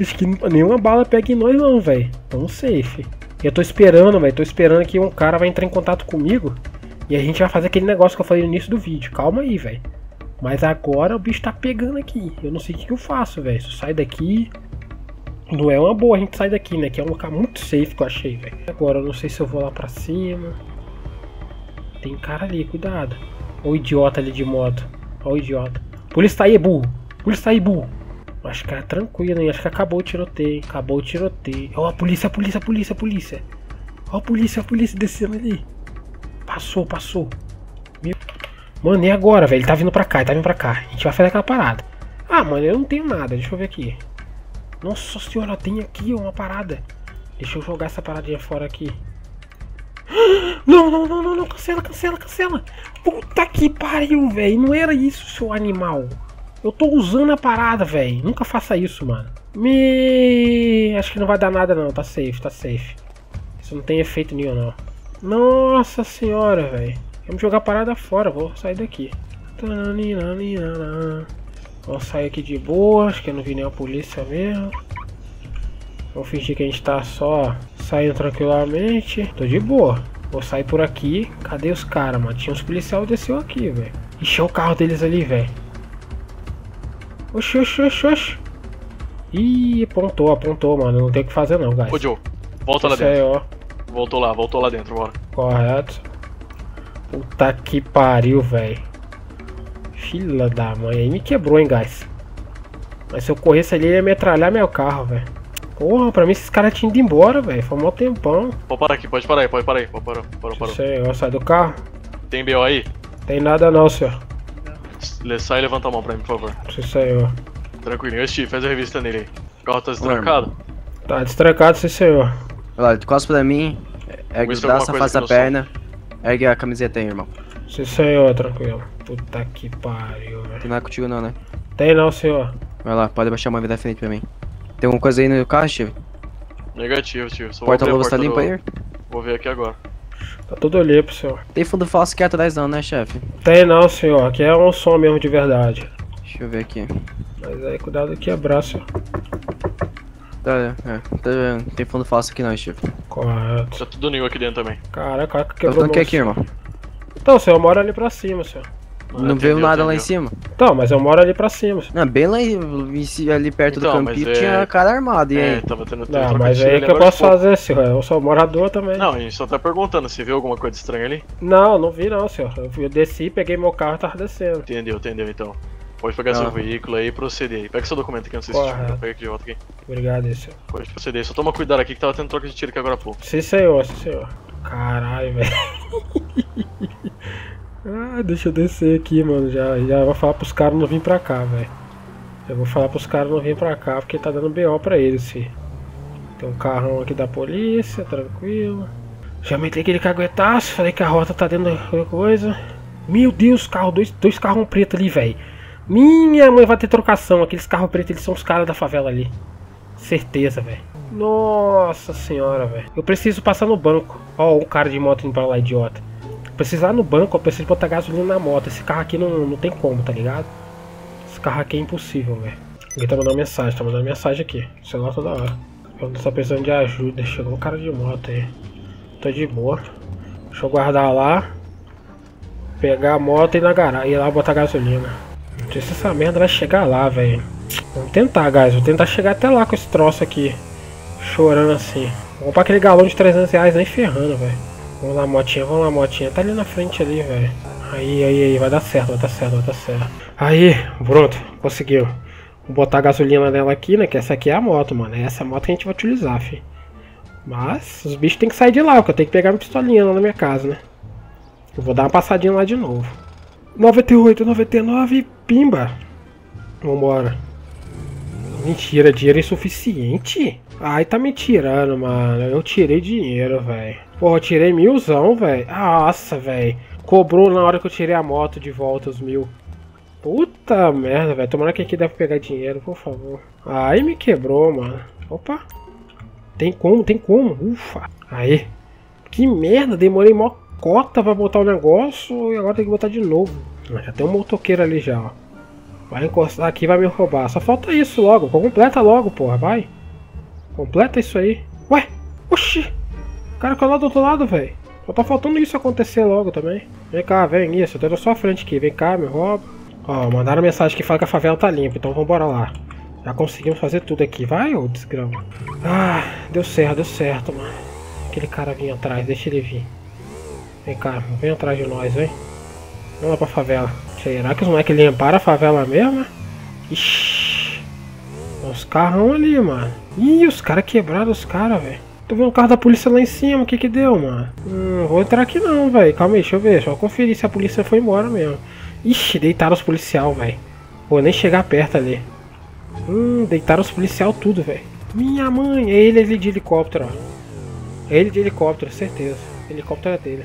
Acho que nenhuma bala pega em nós não, velho. Tamo safe. Eu tô esperando, velho. Tô esperando que um cara vai entrar em contato comigo. E a gente vai fazer aquele negócio que eu falei no início do vídeo. Calma aí, velho. Mas agora o bicho tá pegando aqui. Eu não sei o que, que eu faço, velho. Eu saio daqui. Não é uma boa a gente sair daqui, né? Que é um lugar muito safe que eu achei, velho. Agora eu não sei se eu vou lá pra cima. Tem cara ali, cuidado. Olha o idiota ali de moto. Olha o idiota. Polícia tá aí, burro. Polícia tá aí, burro. Acho que é tranquilo, hein? Acho que acabou o tiroteio. Acabou o tiroteio. Ó, a polícia, a polícia, a polícia, a polícia. Ó, a polícia, a polícia descendo ali. Passou, passou. Mano, e agora, velho? Ele tá vindo pra cá, ele tá vindo pra cá. A gente vai fazer aquela parada. Ah, mano, eu não tenho nada. Deixa eu ver aqui. Nossa senhora, tem aqui uma parada. Deixa eu jogar essa paradinha fora aqui. Não, não, não, não, não. Cancela, cancela, cancela. Puta que pariu, velho. Não era isso, seu animal. Eu tô usando a parada, velho. Nunca faça isso, mano. Me... Acho que não vai dar nada, não. Tá safe, tá safe. Isso não tem efeito nenhum, não. Nossa senhora, velho. Vamos jogar a parada fora. Vou sair daqui. Vou sair aqui de boa. Acho que eu não vi nem a polícia mesmo. Vou fingir que a gente tá só saindo tranquilamente. Tô de boa. Vou sair por aqui. Cadê os caras, mano? Tinha uns policiais desceu aqui, velho. Encheu o carro deles ali, velho. Oxi, oxi, oxi, oxi. Ih, apontou, apontou, mano. Não tem o que fazer não, guys. Ô, Joe, volta lá Isso aí, dentro. ó. Voltou lá, voltou lá dentro, bora. Correto. Puta que pariu, velho. Filha da mãe. Aí me quebrou, hein, guys. Mas se eu corresse ali, ele ia metralhar meu carro, velho. Porra, pra mim esses caras tinham ido embora, velho. Foi um mó tempão. Pode parar aqui, pode parar aí, pode parar aí. Pode parar, parou, parou. Isso aí, ó. Sai do carro. Tem BO aí? Tem nada não, senhor. Le- Sai e levanta a mão pra mim, por favor. Aí, ó. Tranquilo. Ô, Steve, faz a revista nele aí. O carro tá destrancado? Tá destrancado, sim, senhor. Olha lá, cospa pra mim, Vê os se tem alguma aqui ergue a camiseta aí, irmão. Sim, senhor, tranquilo. Puta que pariu, velho. Tem nada contigo não, né? Tem não, senhor. Vai lá, pode baixar uma vida da frente pra mim. Tem alguma coisa aí no carro, Steve? Negativo, tio. Só Porta vou ver a luvas tá limpa do- aí? Vou ver aqui agora. Tá tudo limpo, senhor. Tem fundo falso aqui atrás não, né, chefe? Tem não, senhor. Aqui é um som mesmo de verdade. Deixa eu ver aqui. Mas aí, cuidado que quebrar, senhor. Tá, é, tá, não tem fundo falso aqui não, chefe. Correto. Tá tudo new aqui dentro também. Caraca, cara Tá quebrou falando que meu aqui, irmão? Então, senhor, eu moro ali pra cima, senhor. Não veio nada lá em cima? Então, mas eu moro ali pra cima. Não, bem lá em- ali perto Então, do campinho é- tinha cara armado, e É, aí? tava tendo Não, mas aí ali que eu posso fazer, senhor. Eu sou morador também. Não, a gente só tá perguntando se viu alguma coisa estranha ali. Não, não vi não, senhor. Eu desci, peguei meu carro e tava descendo. Entendeu, entendeu então. Pode pegar Ah. seu veículo aí e proceder aí. Pega seu documento aqui, não sei se tiver. Pega aqui de volta aqui. Obrigado, senhor. Pode proceder. Só toma cuidado aqui que tava tendo troca de tiro aqui agora há pouco. Sim, senhor, sim, senhor. Caralho, velho. ah, deixa eu descer aqui, mano. Já, já vou falar pros caras não vir pra cá, velho. Já vou falar pros caras não vir pra cá porque tá dando BO pra eles, sim. Tem um carrão aqui da polícia, tranquilo. Já meti aquele caguetaço, falei que a rota tá dentro da coisa. Meu Deus, carro, dois, dois carros pretos ali, velho. Minha mãe vai ter trocação. Aqueles carros pretos, eles são os caras da favela ali. Certeza, velho. Nossa senhora, velho. Eu preciso passar no banco. Ó, um cara de moto indo pra lá, idiota. Precisar no banco, eu preciso botar gasolina na moto. Esse carro aqui não, não tem como, tá ligado? Esse carro aqui é impossível, velho. Alguém tá mandando mensagem, tá mandando mensagem aqui. Celular toda hora. Eu não tô precisando de ajuda. Chegou um cara de moto aí. Tô de boa. Deixa eu guardar lá. Pegar a moto e ir na garagem. Ir lá botar gasolina. Essa merda vai chegar lá, velho. Vamos tentar, guys. Vou tentar chegar até lá com esse troço aqui. Chorando assim. Vou comprar aquele galão de 300 reais nem ferrando, velho. Vamos lá, motinha. Vamos lá, motinha. Tá ali na frente ali, velho. Aí, aí, aí. Vai dar certo, vai dar certo, vai dar certo. Aí, pronto. Conseguiu. Vou botar a gasolina nela aqui, né? Que essa aqui é a moto, mano. É essa moto que a gente vai utilizar, fi. Mas os bichos tem que sair de lá, porque eu tenho que pegar minha pistolinha lá na minha casa, né? Eu vou dar uma passadinha lá de novo. 98, 99, pimba. Vambora. Mentira, dinheiro insuficiente? Ai, tá me tirando, mano. Eu tirei dinheiro, velho. Pô, eu tirei milzão, velho. Nossa, velho. Cobrou na hora que eu tirei a moto de volta os mil. Puta merda, velho. Tomara que aqui deve pegar dinheiro, por favor. Aí me quebrou, mano. Opa. Tem como, tem como. Ufa. Aí. Que merda, demorei mó cota pra botar o negócio e agora tem que botar de novo. Já tem um motoqueiro ali já, ó. Vai encostar aqui vai me roubar. Só falta isso logo. Completa logo, porra. Vai. Completa isso aí. Ué? Oxi! O cara caiu lá do outro lado, velho. Só tá faltando isso acontecer logo também. Vem cá, vem. Isso, eu tô na sua frente aqui. Vem cá, me rouba. Ó, mandaram mensagem que fala que a favela tá limpa. Então vambora lá. Já conseguimos fazer tudo aqui. Vai, ô desgrama. Ah, deu certo, deu certo, mano. Aquele cara vinha atrás. Deixa ele vir. Vem cá, vem atrás de nós, vem. Vamos lá pra favela. Será que os moleques limparam a favela mesmo? Ixi. Os carrão ali, mano. Ih, os caras quebraram os caras, velho. Tô vendo o carro da polícia lá em cima. O que que deu, mano? Hum, vou entrar aqui não, velho. Calma aí, deixa eu ver. Só conferir se a polícia foi embora mesmo. Ixi, deitaram os policial, velho. Vou nem chegar perto ali. Hum, deitaram os policial tudo, velho. Minha mãe. É ele ali de helicóptero, ó. É ele de helicóptero, certeza. O helicóptero é dele.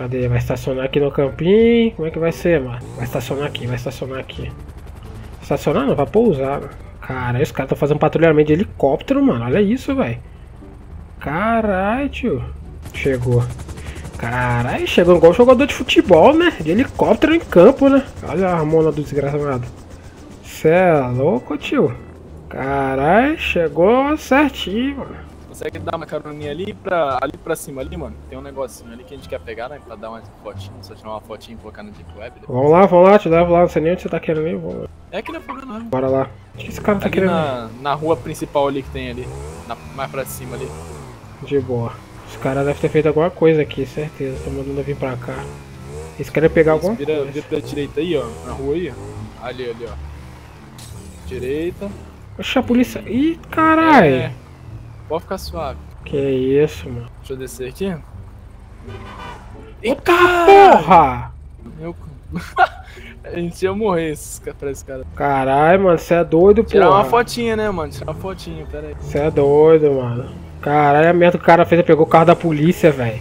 Cadê? Vai estacionar aqui no campinho. Como é que vai ser, mano? Vai estacionar aqui, vai estacionar aqui. Estacionar não, vai pousar. Cara, os caras estão fazendo patrulhamento de helicóptero, mano. Olha isso, velho. Caralho, tio. Chegou. Caralho, chegou igual jogador de futebol, né? De helicóptero em campo, né? Olha a mona do desgraçado. Cê é louco, tio. Caralho, chegou certinho, mano. Consegue dar uma caroninha ali pra, ali pra cima ali, mano? Tem um negocinho ali que a gente quer pegar, né? Pra dar uma fotinha, só tirar uma fotinha e colocar no Deep Web. depois. Vamos lá, vamos lá, te levo lá. Não sei nem onde você tá querendo ir. É aqui na problema não. Bora lá. O que esse cara tá ali querendo? na, na rua principal ali que tem ali. Na, mais pra cima ali. De boa. Os caras devem ter feito alguma coisa aqui, certeza. Tô mandando vir pra cá. Eles querem pegar alguma vira, coisa. vira pra direita aí, ó. Na rua aí, ó. Ali, ali, ó. Direita. Oxe, a polícia. Ih, caralho. É. Pode ficar suave. Que isso, mano. Deixa eu descer aqui. Eita porra! Eu... a gente ia morrer esses, pra esse cara. Caralho, mano, você é doido, Tirar porra. uma fotinha, né, mano? Tirar uma fotinha, pera aí. Você é doido, mano. Caralho, a merda que o cara fez, pegou o carro da polícia, velho.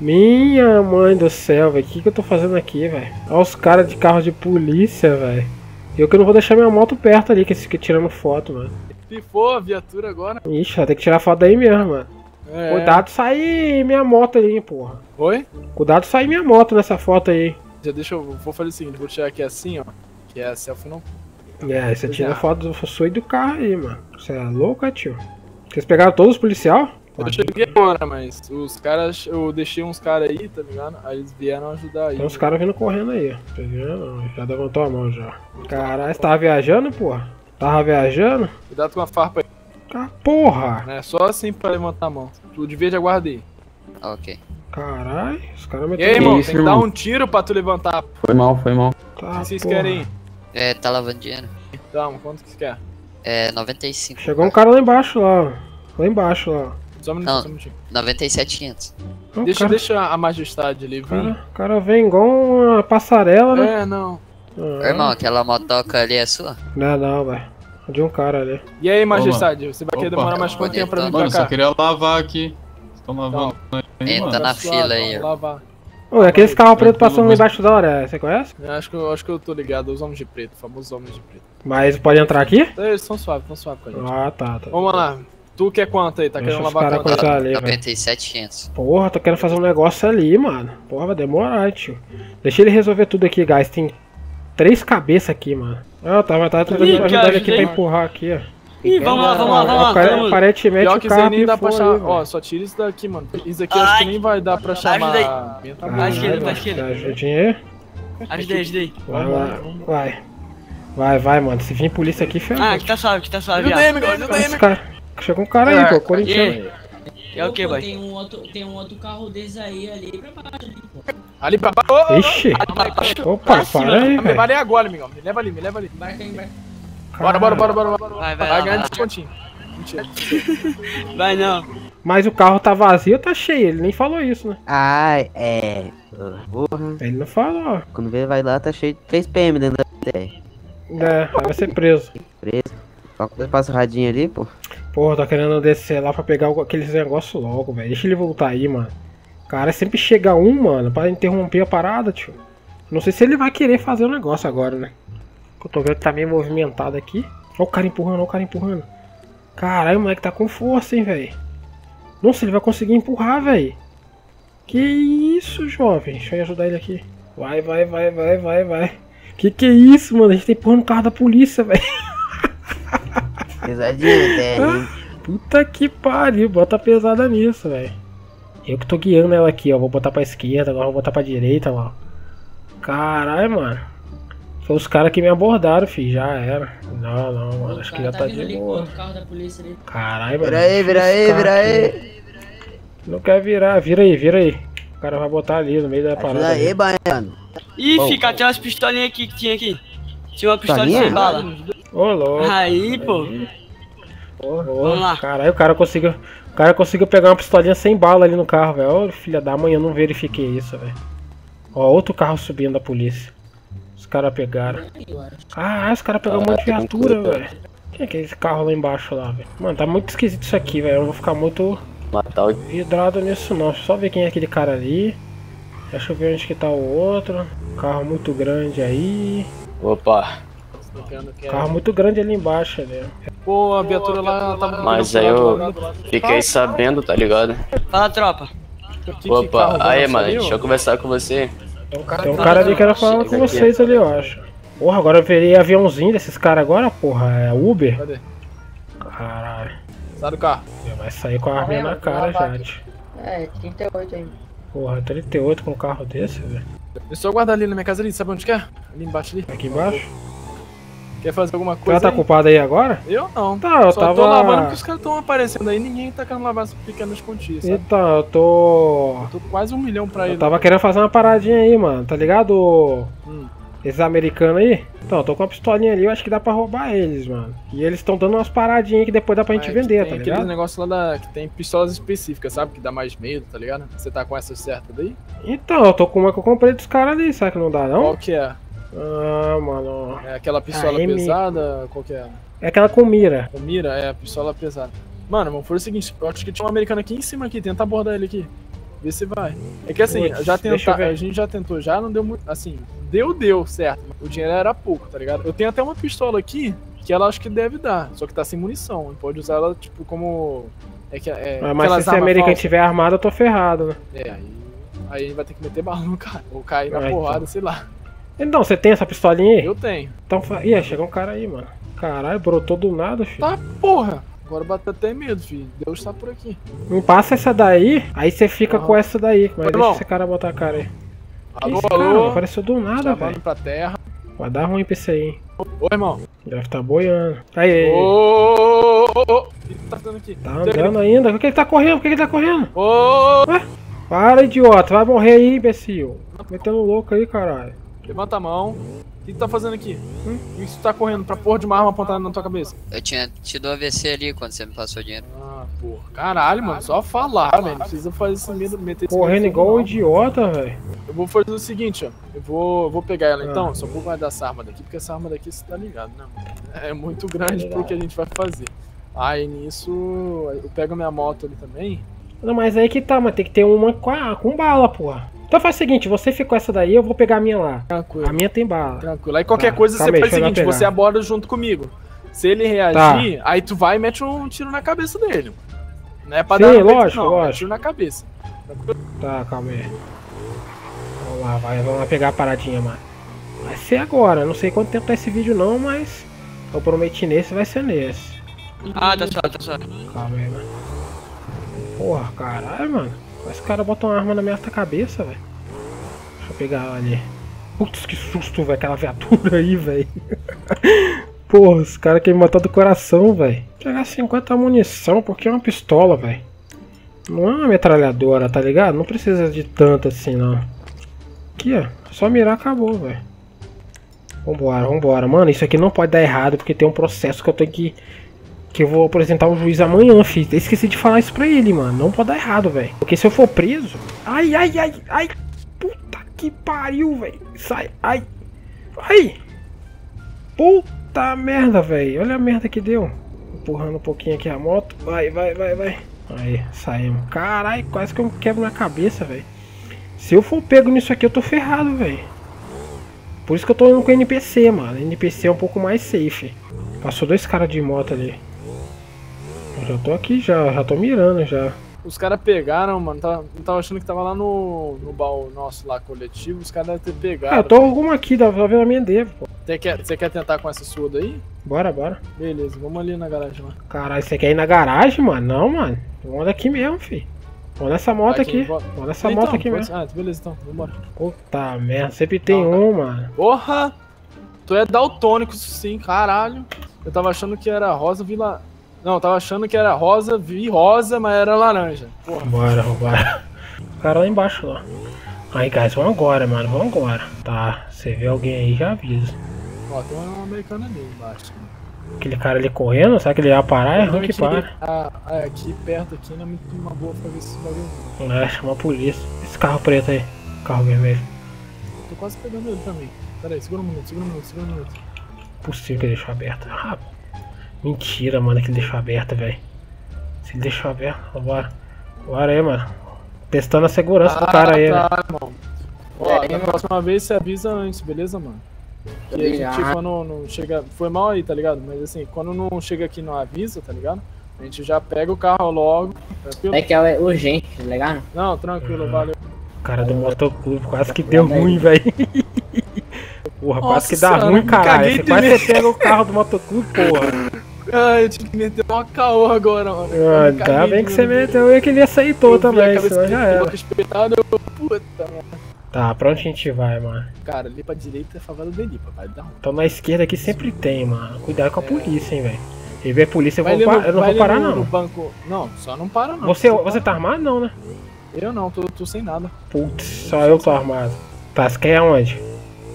Minha mãe do céu, velho. O que, que eu tô fazendo aqui, velho? Olha os caras de carro de polícia, velho. Eu que não vou deixar minha moto perto ali, que esse fica tirando foto, mano. Pifou a viatura agora. Ixi, vai ter que tirar foto daí mesmo, mano. É. Cuidado sair minha moto ali, porra. Oi? Cuidado sair minha moto nessa foto aí. Já deixa eu. Vou fazer o seguinte, vou tirar aqui assim, ó. Que é a selfie não. É, você tira foto do sua e do carro aí, mano. Você é louco, é, tio? Vocês pegaram todos os policial? Eu cheguei agora, mas os caras. Eu deixei uns caras aí, tá ligado? Aí eles vieram ajudar aí. Tem uns caras vindo correndo aí, ó. Tá vendo? Já levantou a mão já. Caralho, você tava viajando, porra? Tava viajando? Cuidado com a farpa aí. Ah, porra! É só assim pra levantar a mão. Tu de verde aguarda aí. Ok. Caralho, os caras E meteram. aí, irmão, isso, tem que dar um tiro pra tu levantar. Foi mal, foi mal. Tá, O que vocês porra. querem aí? É, tá lavando dinheiro. Calma, quanto que você quer? É 95. Chegou um cara lá embaixo lá, ó. Lá embaixo lá. Só um minutinho, só um minutinho. 97,500. Ó, o Deixa, cara, deixa a majestade ali vir. cara, o cara vem igual uma passarela, né? É, não. Ah, irmão, aquela motoca ali é sua? Não, não, velho. De um cara ali. E aí, majestade, você vai querer demorar mais quanto tempo pra vir pra Mano, cá? só queria lavar aqui. Estão lavando aí, Entra mano. na Suave, fila aí, lavar. Ô, é aqueles carros preto passando embaixo da hora, você conhece? Eu Acho que, eu, acho que eu tô ligado, os homens de preto, famosos homens de preto. Mas pode entrar aqui? Eles são suaves, tão suaves com a gente. Ah, tá, tá. Vamos lá. Tu quer quanto aí? Tá Deixa querendo lavar cara quanto? coisar ali, velho. 97,500. Porra, tô querendo fazer um negócio ali, mano. Porra, vai demorar, tio. Deixa ele resolver tudo aqui, guys. Tem três cabeças aqui, mano. Ah, tava, tava tentando Ih, ajudar ele aqui pra empurrar aqui, ó. Ih, vamos lá, vamos lá, vamos lá. Aparentemente Pior o que carro nem dá pra chamar. Ó, só tira isso daqui, mano. Isso aqui acho que nem vai dar pra chamar. Ajuda aí. Tá esquerda, mano. esquerda. Ajudinha aí. Ajuda aí, ajuda aí. Vai lá, vai. Vai, vai, mano. Se vir polícia aqui, ferrou. Ah, que tá suave, que tá suave. Ajuda aí, amigão, ajuda aí, cara... Chegou um cara aí, pô, corintiano. É o que, boy? Tem um outro, tem um outro carro desse aí ali pra baixo ali, pô. Ali pra baixo. Ô. Ixi. Ali pra. Opa, para aí, Me velho. vale agora, amigão. Me leva ali, me leva ali. Aí, embarca. Bora, bora, bora, bora, bora. Vai, vai Vai ganhar vai descontinho. Mentira. Vai não. Mas o carro tá vazio ou tá cheio? Ele nem falou isso, né? Ah, é. Porra. Ele não falou. Quando vê, vai lá, tá cheio de 3 PM dentro da. É, vai ser preso. Preso. Só quando passa o radinho ali, pô. Porra, tô querendo descer lá pra pegar o- aqueles negócios logo, velho. Deixa ele voltar aí, mano. Cara, sempre chega um, mano, pra interromper a parada, tio. Não sei se ele vai querer fazer o negócio agora, né? Eu tô vendo que tá meio movimentado aqui. Olha o cara empurrando, olha o cara empurrando. Caralho, o moleque tá com força, hein, velho. Nossa, ele vai conseguir empurrar, velho. Que isso, jovem? Deixa eu ajudar ele aqui. Vai, vai, vai, vai, vai, vai. Que que é isso, mano? A gente tem porra no carro da polícia, velho. Pesadinho, tem. Puta que pariu, bota pesada nisso, velho. Eu que tô guiando ela aqui, ó. Vou botar pra esquerda, agora vou botar pra direita, ó. Caralho, mano. Foi os caras que me abordaram, fi. Já era. Não, não, mano. Acho que já tá de boa. Caralho, mano. Vira aí, vira aí, vira aí. Não quer virar, vira aí, vira aí. O cara vai botar ali no meio da parada. Vira aí, baiano. Ih, Bom. fica, tem umas pistolinhas aqui que tinha aqui. Tinha uma pistola Pistolinha? sem bala. Ô, louco. Aí, pô. Ô, Vamos lá. Caralho, o cara conseguiu. O cara conseguiu pegar uma pistolinha sem bala ali no carro, velho. Ô, filha da mãe, eu não verifiquei isso, velho. Ó, outro carro subindo da polícia. Os caras pegaram. Ah, os caras pegaram um monte de viatura, velho. Quem é que é esse carro lá embaixo lá, velho? Mano, tá muito esquisito isso aqui, velho. Eu não vou ficar muito Matar o. vidrado nisso não. Deixa eu só ver quem é aquele cara ali. Deixa eu ver onde que tá o outro. Carro muito grande aí. Opa. Carro muito grande ali embaixo, velho. Pô, a viatura lá tava. Mas aí eu fiquei sabendo, tá ligado? Fala, tropa. Opa, aí, mano, deixa eu conversar com você. Tem um cara ali que era falar com vocês ali, eu acho. Porra, agora eu virei aviãozinho desses caras agora, porra. É Uber? Cadê? Caralho. Sai do carro. Vai sair com a arminha na cara, gente. É, 38 aí. Porra, 38 com um carro desse, velho. Eu só guardar ali na minha casa ali, sabe onde que é? Ali embaixo ali. Aqui embaixo? Quer fazer alguma coisa? cara tá aí? culpado aí agora? Eu não. Tá, eu Só tava- tô lavando porque os caras tão aparecendo aí, ninguém tá querendo lavar pequenas pontinhas, sabe? Então, eu tô. Tô quase um milhão pra Eu ele. tava querendo fazer uma paradinha aí, mano, tá ligado? Hum. Esses americanos aí? Então, eu tô com uma pistolinha ali, eu acho que dá pra roubar eles, mano. E eles estão dando umas paradinhas que depois dá pra gente É, vender, tem tá aquele ligado? negócio lá da, que tem pistolas específicas, sabe? Que dá mais medo, tá ligado? Você tá com essas certas daí? Então, eu tô com uma que eu comprei dos caras ali, será que não dá não? Qual que é? Ah, mano. É aquela pistola Ah, M. pesada? Qual que é? É aquela com mira. Com mira? É, a pistola pesada. Mano, mano, foi o seguinte, eu acho que tinha um americano aqui em cima aqui, tenta abordar ele aqui. Vê se vai. É que assim, já tenta, ver. a gente já tentou já, não deu muito. Assim, deu, deu, certo. O dinheiro era pouco, tá ligado? Eu tenho até uma pistola aqui que ela acho que deve dar, só que tá sem munição. E pode usar ela, tipo, como. É que é. Ah, mas se esse americano falsas. tiver armado, eu tô ferrado, né? É, aí. Aí vai ter que meter bala no cara. Ou cair na Ah, então. porrada, sei lá. Então, você tem essa pistolinha aí? Eu tenho. Então, Ih, chegou um cara aí, mano. Caralho, brotou do nada, filho. Tá, porra! Agora bateu até medo, filho. Deus tá por aqui. Me passa essa daí, aí você fica Ah. com essa daí. Mas deixa esse cara botar a cara aí. Que Alô, cara, alô? mano? Apareceu do nada, Chamando velho. pra terra. Vai dar ruim pra esse aí, hein? Ô, irmão. Deve tá boiando. Aí, aí, ô, ô, ô. O que tá fazendo aqui? Tá andando ainda. Por que ele tá correndo? Por que ele tá correndo? Ô! Ué? Para, idiota. Vai morrer aí, imbecil. Metendo louco aí, caralho. Levanta a mão. O que tu tá fazendo aqui? Hum? Por que tu tá correndo pra porra de uma arma apontada na tua cabeça? Eu tinha tido AVC ali quando você me passou o dinheiro. Ah, porra. Caralho, mano. Só falar, velho. Não precisa fazer esse medo, meter esse Correndo medo, igual um idiota, velho. Eu vou fazer o seguinte, ó. Eu vou, vou pegar ela Ah. então, só vou guardar essa arma daqui, porque essa arma daqui você tá ligado, né? mano? É muito grande pro que a gente vai fazer. Aí nisso, eu pego a minha moto ali também. Não, mas aí que tá, mas tem que ter uma com, a- com bala, porra. Então faz o seguinte, você fica com essa daí, eu vou pegar a minha lá. Tranquilo. A minha tem bala. Tranquilo. Aí qualquer Tá, coisa você aí, faz o seguinte, você aborda junto comigo. Se ele reagir, aí tu vai e mete um tiro na cabeça dele. Não é pra Sim, dar no peito, lógico, não, é lógico. tiro na cabeça. Tá, calma aí. Vamos lá, vai, vamos lá pegar a paradinha, mano. Vai ser agora, não sei quanto tempo tá esse vídeo não, mas eu prometi nesse, vai ser nesse. Ah, tá suave, tá suave. Calma aí, mano. Porra, caralho, mano. Esse cara bota uma arma na minha cabeça, velho. Deixa eu pegar ali. Putz, que susto, velho, aquela viatura aí, velho. Porra, os caras querem me matar do coração, velho. Pegar 50 munição, porque é uma pistola, velho. Não é uma metralhadora, tá ligado? Não precisa de tanto assim, não. Aqui, ó. Só mirar, acabou, velho. Vambora, vambora. Mano, isso aqui não pode dar errado, porque tem um processo que eu tenho que... Que eu vou apresentar ao juiz amanhã, filho. Esqueci de falar isso pra ele, mano. Não pode dar errado, velho. Porque se eu for preso... Ai, ai, ai, ai. Puta que pariu, velho. Sai, ai. Ai. Puta merda, velho. Olha a merda que deu. Empurrando um pouquinho aqui a moto. Vai, vai, vai, vai. Aí, saímos. Caralho, quase que eu quebro minha cabeça, velho. Se eu for pego nisso aqui, eu tô ferrado, velho. Por isso que eu tô indo com NPC, mano. NPC é um pouco mais safe. Passou dois caras de moto ali. Eu já tô aqui já, já tô mirando já. Os caras pegaram, mano. Tava, eu tava achando que tava lá no, no baú nosso lá coletivo. Os caras devem ter pegado. Ah, eu tô com uma aqui, dá pra ver a minha dele, pô. Você quer, você quer tentar com essa sua daí? Bora, bora. Beleza, vamos ali na garagem lá. Caralho, você quer ir na garagem, mano? Não, mano. Vamos aqui mesmo, fi. Vamos nessa moto aqui. Vamos nessa Então, moto aqui pode- mesmo. Ah, beleza então, vambora. Puta merda, sempre tem um, mano. Porra! Tu é daltônico, sim, caralho. Eu tava achando que era rosa, vi la... Não, eu tava achando que era rosa, vi rosa, mas era laranja. Porra. Bora, bora. O cara lá embaixo lá. Aí, guys, vamos agora, mano. Vamos agora. Tá, você vê alguém aí, já avisa. Ó, tem uma americana ali embaixo. Aquele cara ali correndo, será que ele ia parar? É ruim que para. Ah, ah, aqui perto aqui não é muito uma boa pra ver esse bagulho. não. É, chama a polícia. Esse carro preto aí. Carro vermelho. Tô quase pegando ele também. Pera aí, segura um minuto, segura um minuto, segura um minuto. Possível que ele deixou aberto. Ah, mentira, mano, que ele deixou aberto, velho. Se ele deixou aberto, vambora. Bora aí, mano. Testando a segurança do cara aí, tá, irmão. Ó, da próxima vez você avisa antes, beleza, mano? Que a gente, quando não chega. Foi mal aí, tá ligado? Mas assim, quando não chega aqui e não avisa, tá ligado? A gente já pega o carro logo. Tranquilo? É que é urgente, tá ligado? Não, tranquilo, valeu. O cara do motoclube quase que deu ruim, velho. Porra, quase Nossa que dá ruim, caralho. Você quase você pega o carro do motoclube, porra. Ah, eu tive que meter uma caô agora, mano. Ah, tá bem que você medo. meteu que ele aceitou Eu vi a também, cabeça senão já era. eu, puta merda. Tá, pra onde a gente vai, mano? Cara, ali pra direita é a favela do Elipa, vai dar ruim. Então na esquerda aqui sempre tem, mano. Cuidado com a polícia, hein, velho. Se ver polícia, eu, vou no- eu não vou parar, no- não. no banco. Não, só não para não. Você, Só você tá armado, não, né? Eu não, tô, tô sem nada. Putz, só eu tô armado. Tá, você quer aonde?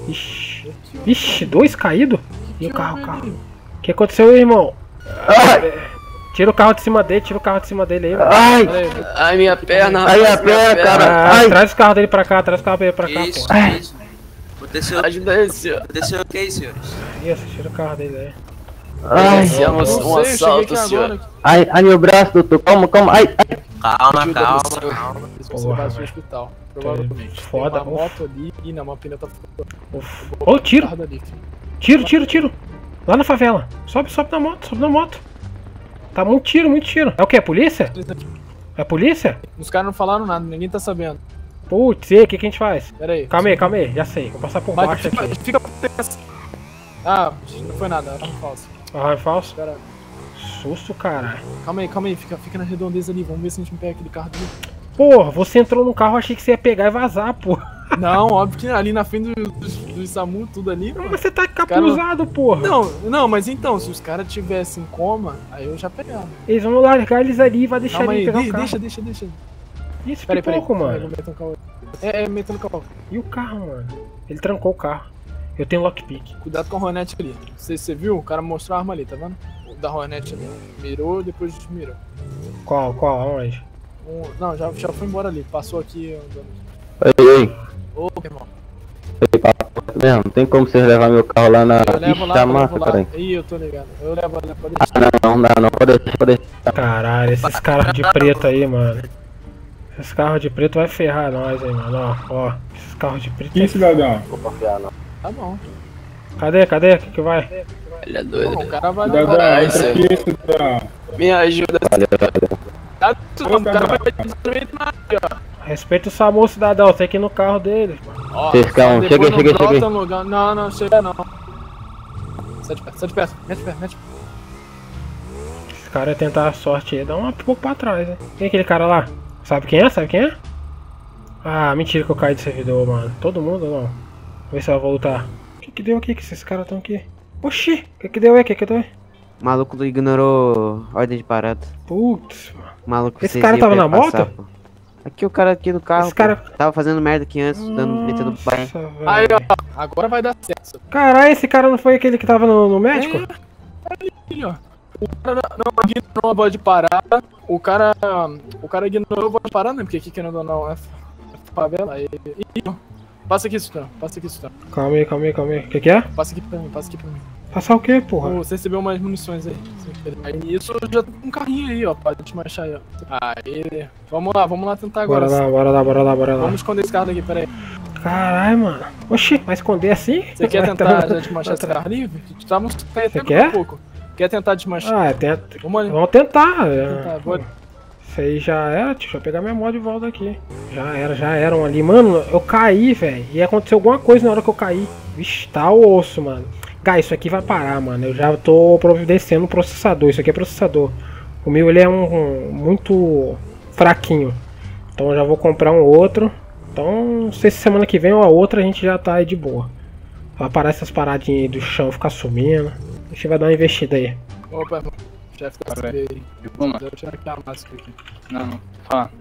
Ixi. Ixi, dois caídos? E o carro, o carro? O que aconteceu, irmão? Tira o carro de cima dele, tira o carro de cima dele aí, mano. Ai! Ai, minha perna, Ai, minha perna, cara. Ai. Traz o carro dele pra cá, traz o carro dele pra cá, Isso, pô. isso. Aconteceu. Ajuda aí, senhor. Aconteceu o que, senhores? Isso, tira o carro dele aí. Ai, Iniciamos um cheguei assalto, senhor. agora. ai, ai, meu braço, doutor. Calma, calma. Ai, ai. Calma, Ajuda calma, você. calma. Você Porra, vai pro hospital, provavelmente. Foda, Tem uma moto ali. Ih, não, uma pneu tá Ô, tiro! Tiro, tiro, tiro! Lá na favela. Sobe, sobe na moto, sobe na moto. Tá muito tiro, muito tiro. É o que? É polícia? É polícia? Os caras não falaram nada, ninguém tá sabendo. Putz, e aí, o que, que a gente faz? Pera aí. Calma aí, calma aí, já sei. Vou passar por Mas baixo fica, aqui. fica Ah, não foi nada, era um falso. Ah, é falso? Cara, Susto, caralho. calma aí, calma aí, fica, fica na redondeza ali, vamos ver se a gente pega aquele carro dele. Porra, você entrou no carro, achei que você ia pegar e vazar, porra. Não, óbvio que ali na frente do, do, do SAMU, tudo ali. Mas você tá capuzado, porra. Não, não, mas então, se os caras tivessem em coma, aí eu já pegava. Eles vão largar eles ali e vai deixar Calma ele aí, pegar de- o carro. deixa, deixa, deixa. Isso, Peraí, peraí. pipoco, Peraí, mano. É, é, metendo o carro. E o carro, mano? Ele trancou o carro. Eu tenho lockpick. Cuidado com a Hornet ali. Não sei se você viu, o cara mostrou a arma ali, tá vendo? O da Hornet ali. Mirou, depois desmirou. Qual, qual, aonde? Um, não, já, já foi embora ali. Passou aqui andando. Ei, ei. Ô, irmão. Ei, papo mesmo. Não tem como vocês levar meu carro lá na. Eu levo Ixi, lá, tá massa, lá. peraí. Ih, eu tô ligado. Eu levo, levo, pode deixar. Ah, não, não dá, não. Pode deixar, pode deixar. Caralho, esses carros de preto aí, mano. Esses carros de preto vai ferrar nós aí, mano. Ó, ó. Esses carros de preto. Que cidadão? Vou confiar, não. Tá bom. Cadê, cadê? O que, que vai? Ele é doido. Não, o cara vai Cidadão, Ai, entra aqui, cidadão. Me ajuda. Valeu, valeu. Tá, tudo, o cara vai destruir nada, ó. Respeita o SAMU, cidadão. Você aqui no carro dele. Ó, depois cheguei, não cheguei, brota cheguei. no lugar. Não, não, chega não. Sai de perto, sai de perto. Mete perto, mete Esse cara ia tentar a sorte aí. Dá um pouco pra trás, né? Quem é aquele cara lá? Sabe quem é? Sabe quem é? Ah, mentira que eu caí do servidor, mano. Todo mundo ou não? Vamos ver se vai voltar. O que que deu aqui que esses caras estão aqui? Oxi! O que que deu aí? O que que deu aí? O maluco ignorou ordem de parada. Putz, mano. O maluco Esse cara tava na moto? pô. Aqui o cara aqui no carro. Esse cara- pô. Tava fazendo merda aqui antes, dando, metendo banho. Nossa. Aí, ó. Agora vai dar certo. Caralho, esse cara não foi aquele que tava no, no médico? Filho, ó. O cara não ignorou a voz de parada. O cara. O cara ignorou a voz de parada, né? Porque aqui querendo ou não é f- é favela. Aí. Ih, ó. Passa aqui, Sutão. Passa aqui, Sutão. Calma aí, calma aí, calma aí. O que que é? Passa aqui pra mim, passa aqui pra mim. Passar o quê, porra? Ô, Você recebeu mais munições aí. Aí isso já tem um carrinho aí, ó. Pode te marchar aí, ó. Aí. Vamos lá, vamos lá tentar agora. Bora lá, bora lá, bora lá, bora lá. Vamos esconder esse carro daqui, peraí. Caralho, mano. Oxi, vai esconder assim? Você quer tentar tá- desmanchar esse carro livre? Estamos Você quer? um pouco. Quer tentar desmanchar? Ah, tenta. Vamos. Vamos tentar. é. Tentar, Isso aí já era. Deixa eu pegar minha moto de volta aqui. Já era, já eram ali. Mano, eu caí, velho. E aconteceu alguma coisa na hora que eu caí. Vixe, tá o osso, mano. Guys, isso aqui vai parar, mano. Eu já tô providenciando um processador. Isso aqui é processador. O meu ele é um, um muito fraquinho. Então eu já vou comprar um outro. Então, não sei se semana que vem ou a outra a gente já tá aí de boa. Vai parar essas paradinhas aí do chão, ficar sumindo. A gente vai dar uma investida aí. Opa. Chefe Cara, CB aí. Deixa eu tirar aqui a máscara aqui. Não, não. Fala.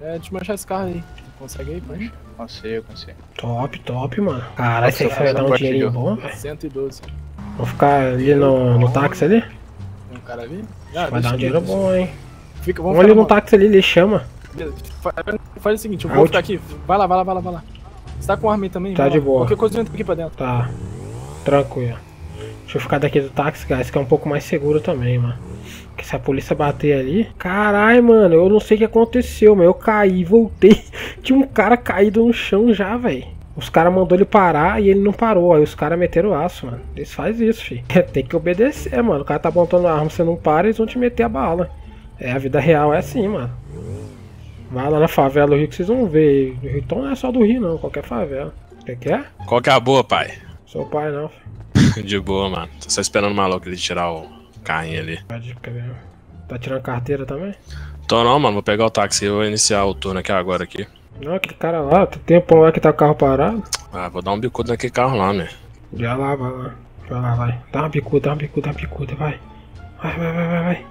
É, desmanchar esse carro aí. Consegue aí, pai? Consigo, consigo. Top, top, mano. Caralho, isso aí vai dar um dinheirinho bom, velho. 112. Vou ficar ali no, no táxi ali? Tem um cara ali? vai deixa dar um dinheiro bom, hein? Fica, Vamos vamos ali no táxi ali, ele chama. Faz o seguinte, eu Ah, vou ficar aqui. Vai lá, vai lá, vai lá, vai lá. Você tá com arma aí também? Tá Vai de boa. Qualquer coisa entra aqui pra dentro. Tá. Tranquilo. Deixa eu ficar daqui do táxi, guys, que é um pouco mais seguro também, mano. Porque se a polícia bater ali. Caralho, mano, eu não sei o que aconteceu, mas eu caí, voltei. Tinha um cara caído no chão já, velho. Os caras mandou ele parar e ele não parou. Aí os caras meteram o aço, mano. Eles fazem isso, filho. Tem que obedecer, mano. O cara tá montando a arma, você não para, eles vão te meter a bala. É, a vida real é assim, mano. Vai lá na favela do Rio que vocês vão ver. O Rio então não é só do Rio, não. Qualquer favela. Você quer? Qual que é a boa, pai? Sou pai, não, filho. De boa, mano. Tô só esperando o maluco ele tirar o carrinho ali. Pode crer. Tá tirando carteira também? Tô não, mano. Vou pegar o táxi e vou iniciar o turno aqui agora aqui. Não, aquele cara lá, tem tempão lá que tá o carro parado. Ah, vou dar um bicudo naquele carro lá, né? Já lá, vai lá. Vai lá, vai. Dá uma bicuda, dá uma bicuda, dá uma bicuda, vai. Vai, vai, vai, vai, vai.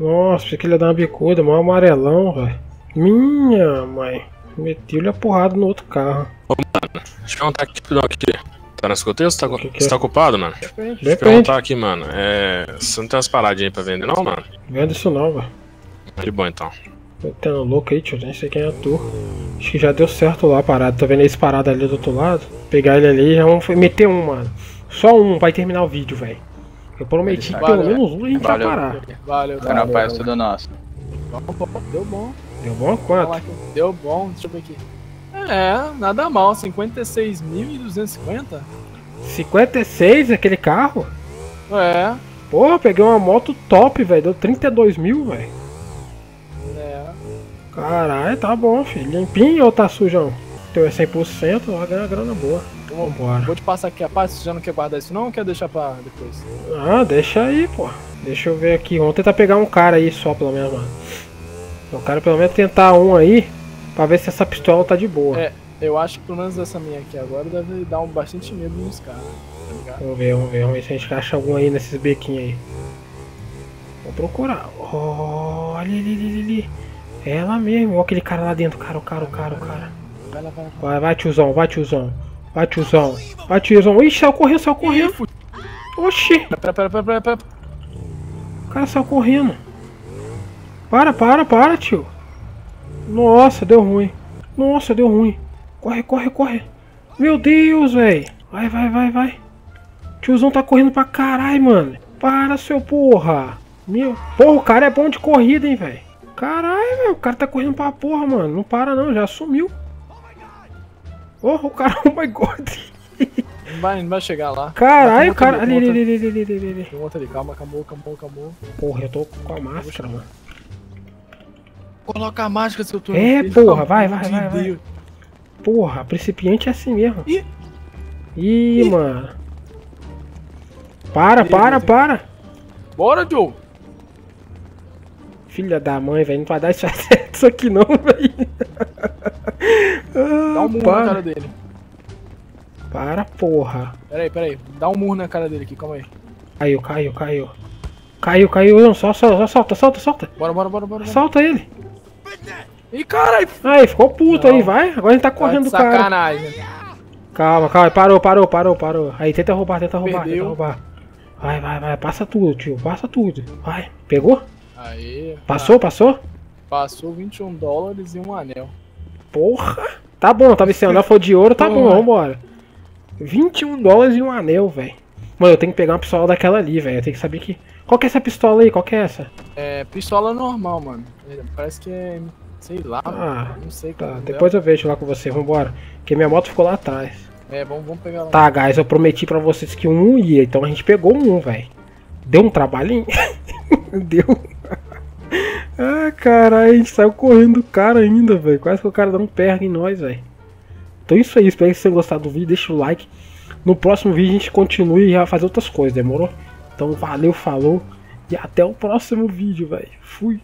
Nossa, pensei que ele ia dar uma bicuda, mó amarelão, velho. Minha mãe. Meteu-lhe a porrada no outro carro. Ô, mano, deixa eu perguntar aqui, aqui. Tá ou você tá, que você tá é? ocupado, mano? Deixa eu Depende. perguntar aqui, mano. É. Você não tem umas paradinhas aí pra vender, não, mano? Vendo isso não, velho. De bom então. Metendo louco aí, tio. Nem sei quem é tu. Acho que já deu certo lá parado. Tá vendo esse parado ali do outro lado? Pegar ele ali já vamos meter um, mano. Só um vai terminar o vídeo, velho. Eu prometi que pelo menos um a gente Valeu. vai parar. Valeu, Tá na paz, tudo nosso. Deu bom. Deu bom quanto? Deu bom, deixa eu ver aqui. É, nada mal, 56.250? 56 aquele carro? É, Porra, peguei uma moto top, velho. Deu 32 mil, velho. é. Caralho, tá bom, filho. Limpinho ou tá sujão? Teu é 100%, vai ganhar grana boa. Vambora. Vou te passar aqui a parte, você já não quer guardar isso não ou quer deixar pra depois? Ah, deixa aí, pô. Deixa eu ver aqui. Vamos tentar pegar um cara aí só, pelo menos, mano. Eu quero pelo menos tentar um aí, pra ver se essa pistola tá de boa. É, eu acho que pelo menos essa minha aqui agora deve dar um bastante medo nos caras, tá? Vamos ver, vamos ver, vamos ver se a gente acha algum aí nesses bequinhos aí. Vou procurar. Oh, ali, ali, ali, ali. É ela mesmo. Olha aquele cara lá dentro, cara, o cara, o cara, o cara. Vai lá, vai lá. Vai, vai, tiozão, vai, tiozão. Vai, tiozão. Vai, tiozão. Ixi, saiu correndo, saiu correndo. Oxi. Pera, pera, pera, pera, pera. O cara saiu correndo. Para, para, para, tio. Nossa, deu ruim. Nossa, deu ruim. Corre, corre, corre. Meu Deus, velho. Vai, vai, vai, vai. Tiozão tá correndo pra caralho, mano. Para, seu porra. Meu. Porra, o cara é bom de corrida, hein, velho. Caralho, velho. O cara tá correndo pra porra, mano. Não para não, já sumiu. Porra, o cara, oh my god. Não vai, não vai chegar lá. Caralho, o cara. Ali, ali, ali, ali, ali, ali, calma, calmou, calmou, calmou. Porra, eu tô com a máscara, mano. Coloca a máscara, seu turno. É, Pelo porra, vai, vai, vai, vai. Deus. Porra, principiante é assim mesmo. Ih. Ih, mano. Para, para, para. Bora, Joe. Filha da mãe, velho. Não vai dar isso isso aqui não, velho. Dá um murro na cara dele. Para, porra. Pera aí, pera aí. Dá um murro na cara dele aqui, calma aí. Caiu, caiu, caiu. Caiu, caiu. Não, só, só, só solta, solta, solta. Bora, bora, bora. bora. Solta ele. Ih, caralho. Aí, ficou puto Não. aí, vai. Agora a gente tá Tá correndo do cara. sacanagem. Calma, calma. Parou, parou, parou, parou. Aí, tenta roubar, tenta roubar, Perdeu. tenta roubar. Vai, vai, vai. Passa tudo, tio. Passa tudo. Vai. Pegou? Aí. Passou, passou? Passou 21 dólares e um anel. Porra! Tá bom, tava esse anel for de ouro, tá bom, Porra. vambora. 21 dólares e um anel, velho. Mano, eu tenho que pegar uma pistola daquela ali, velho. Eu tenho que saber que. Qual que é essa pistola aí? Qual que é essa? É pistola normal, mano. Parece que é. Sei lá, ah, não sei. Tá, depois eu vejo lá com você, vambora. Porque minha moto ficou lá atrás. É, vamos, vamos pegar lá. Tá, guys, eu prometi pra vocês que um ia, então a gente pegou um, velho. Deu um trabalhinho? Deu. ah, caralho, a gente saiu correndo do cara ainda, velho. Quase que o cara dá um perna em nós, velho. Então é isso aí, espero que vocês tenham gostado do vídeo, deixa o like. No próximo vídeo a gente continue e fazer outras coisas, demorou? Então valeu, falou e até o próximo vídeo, velho. Fui.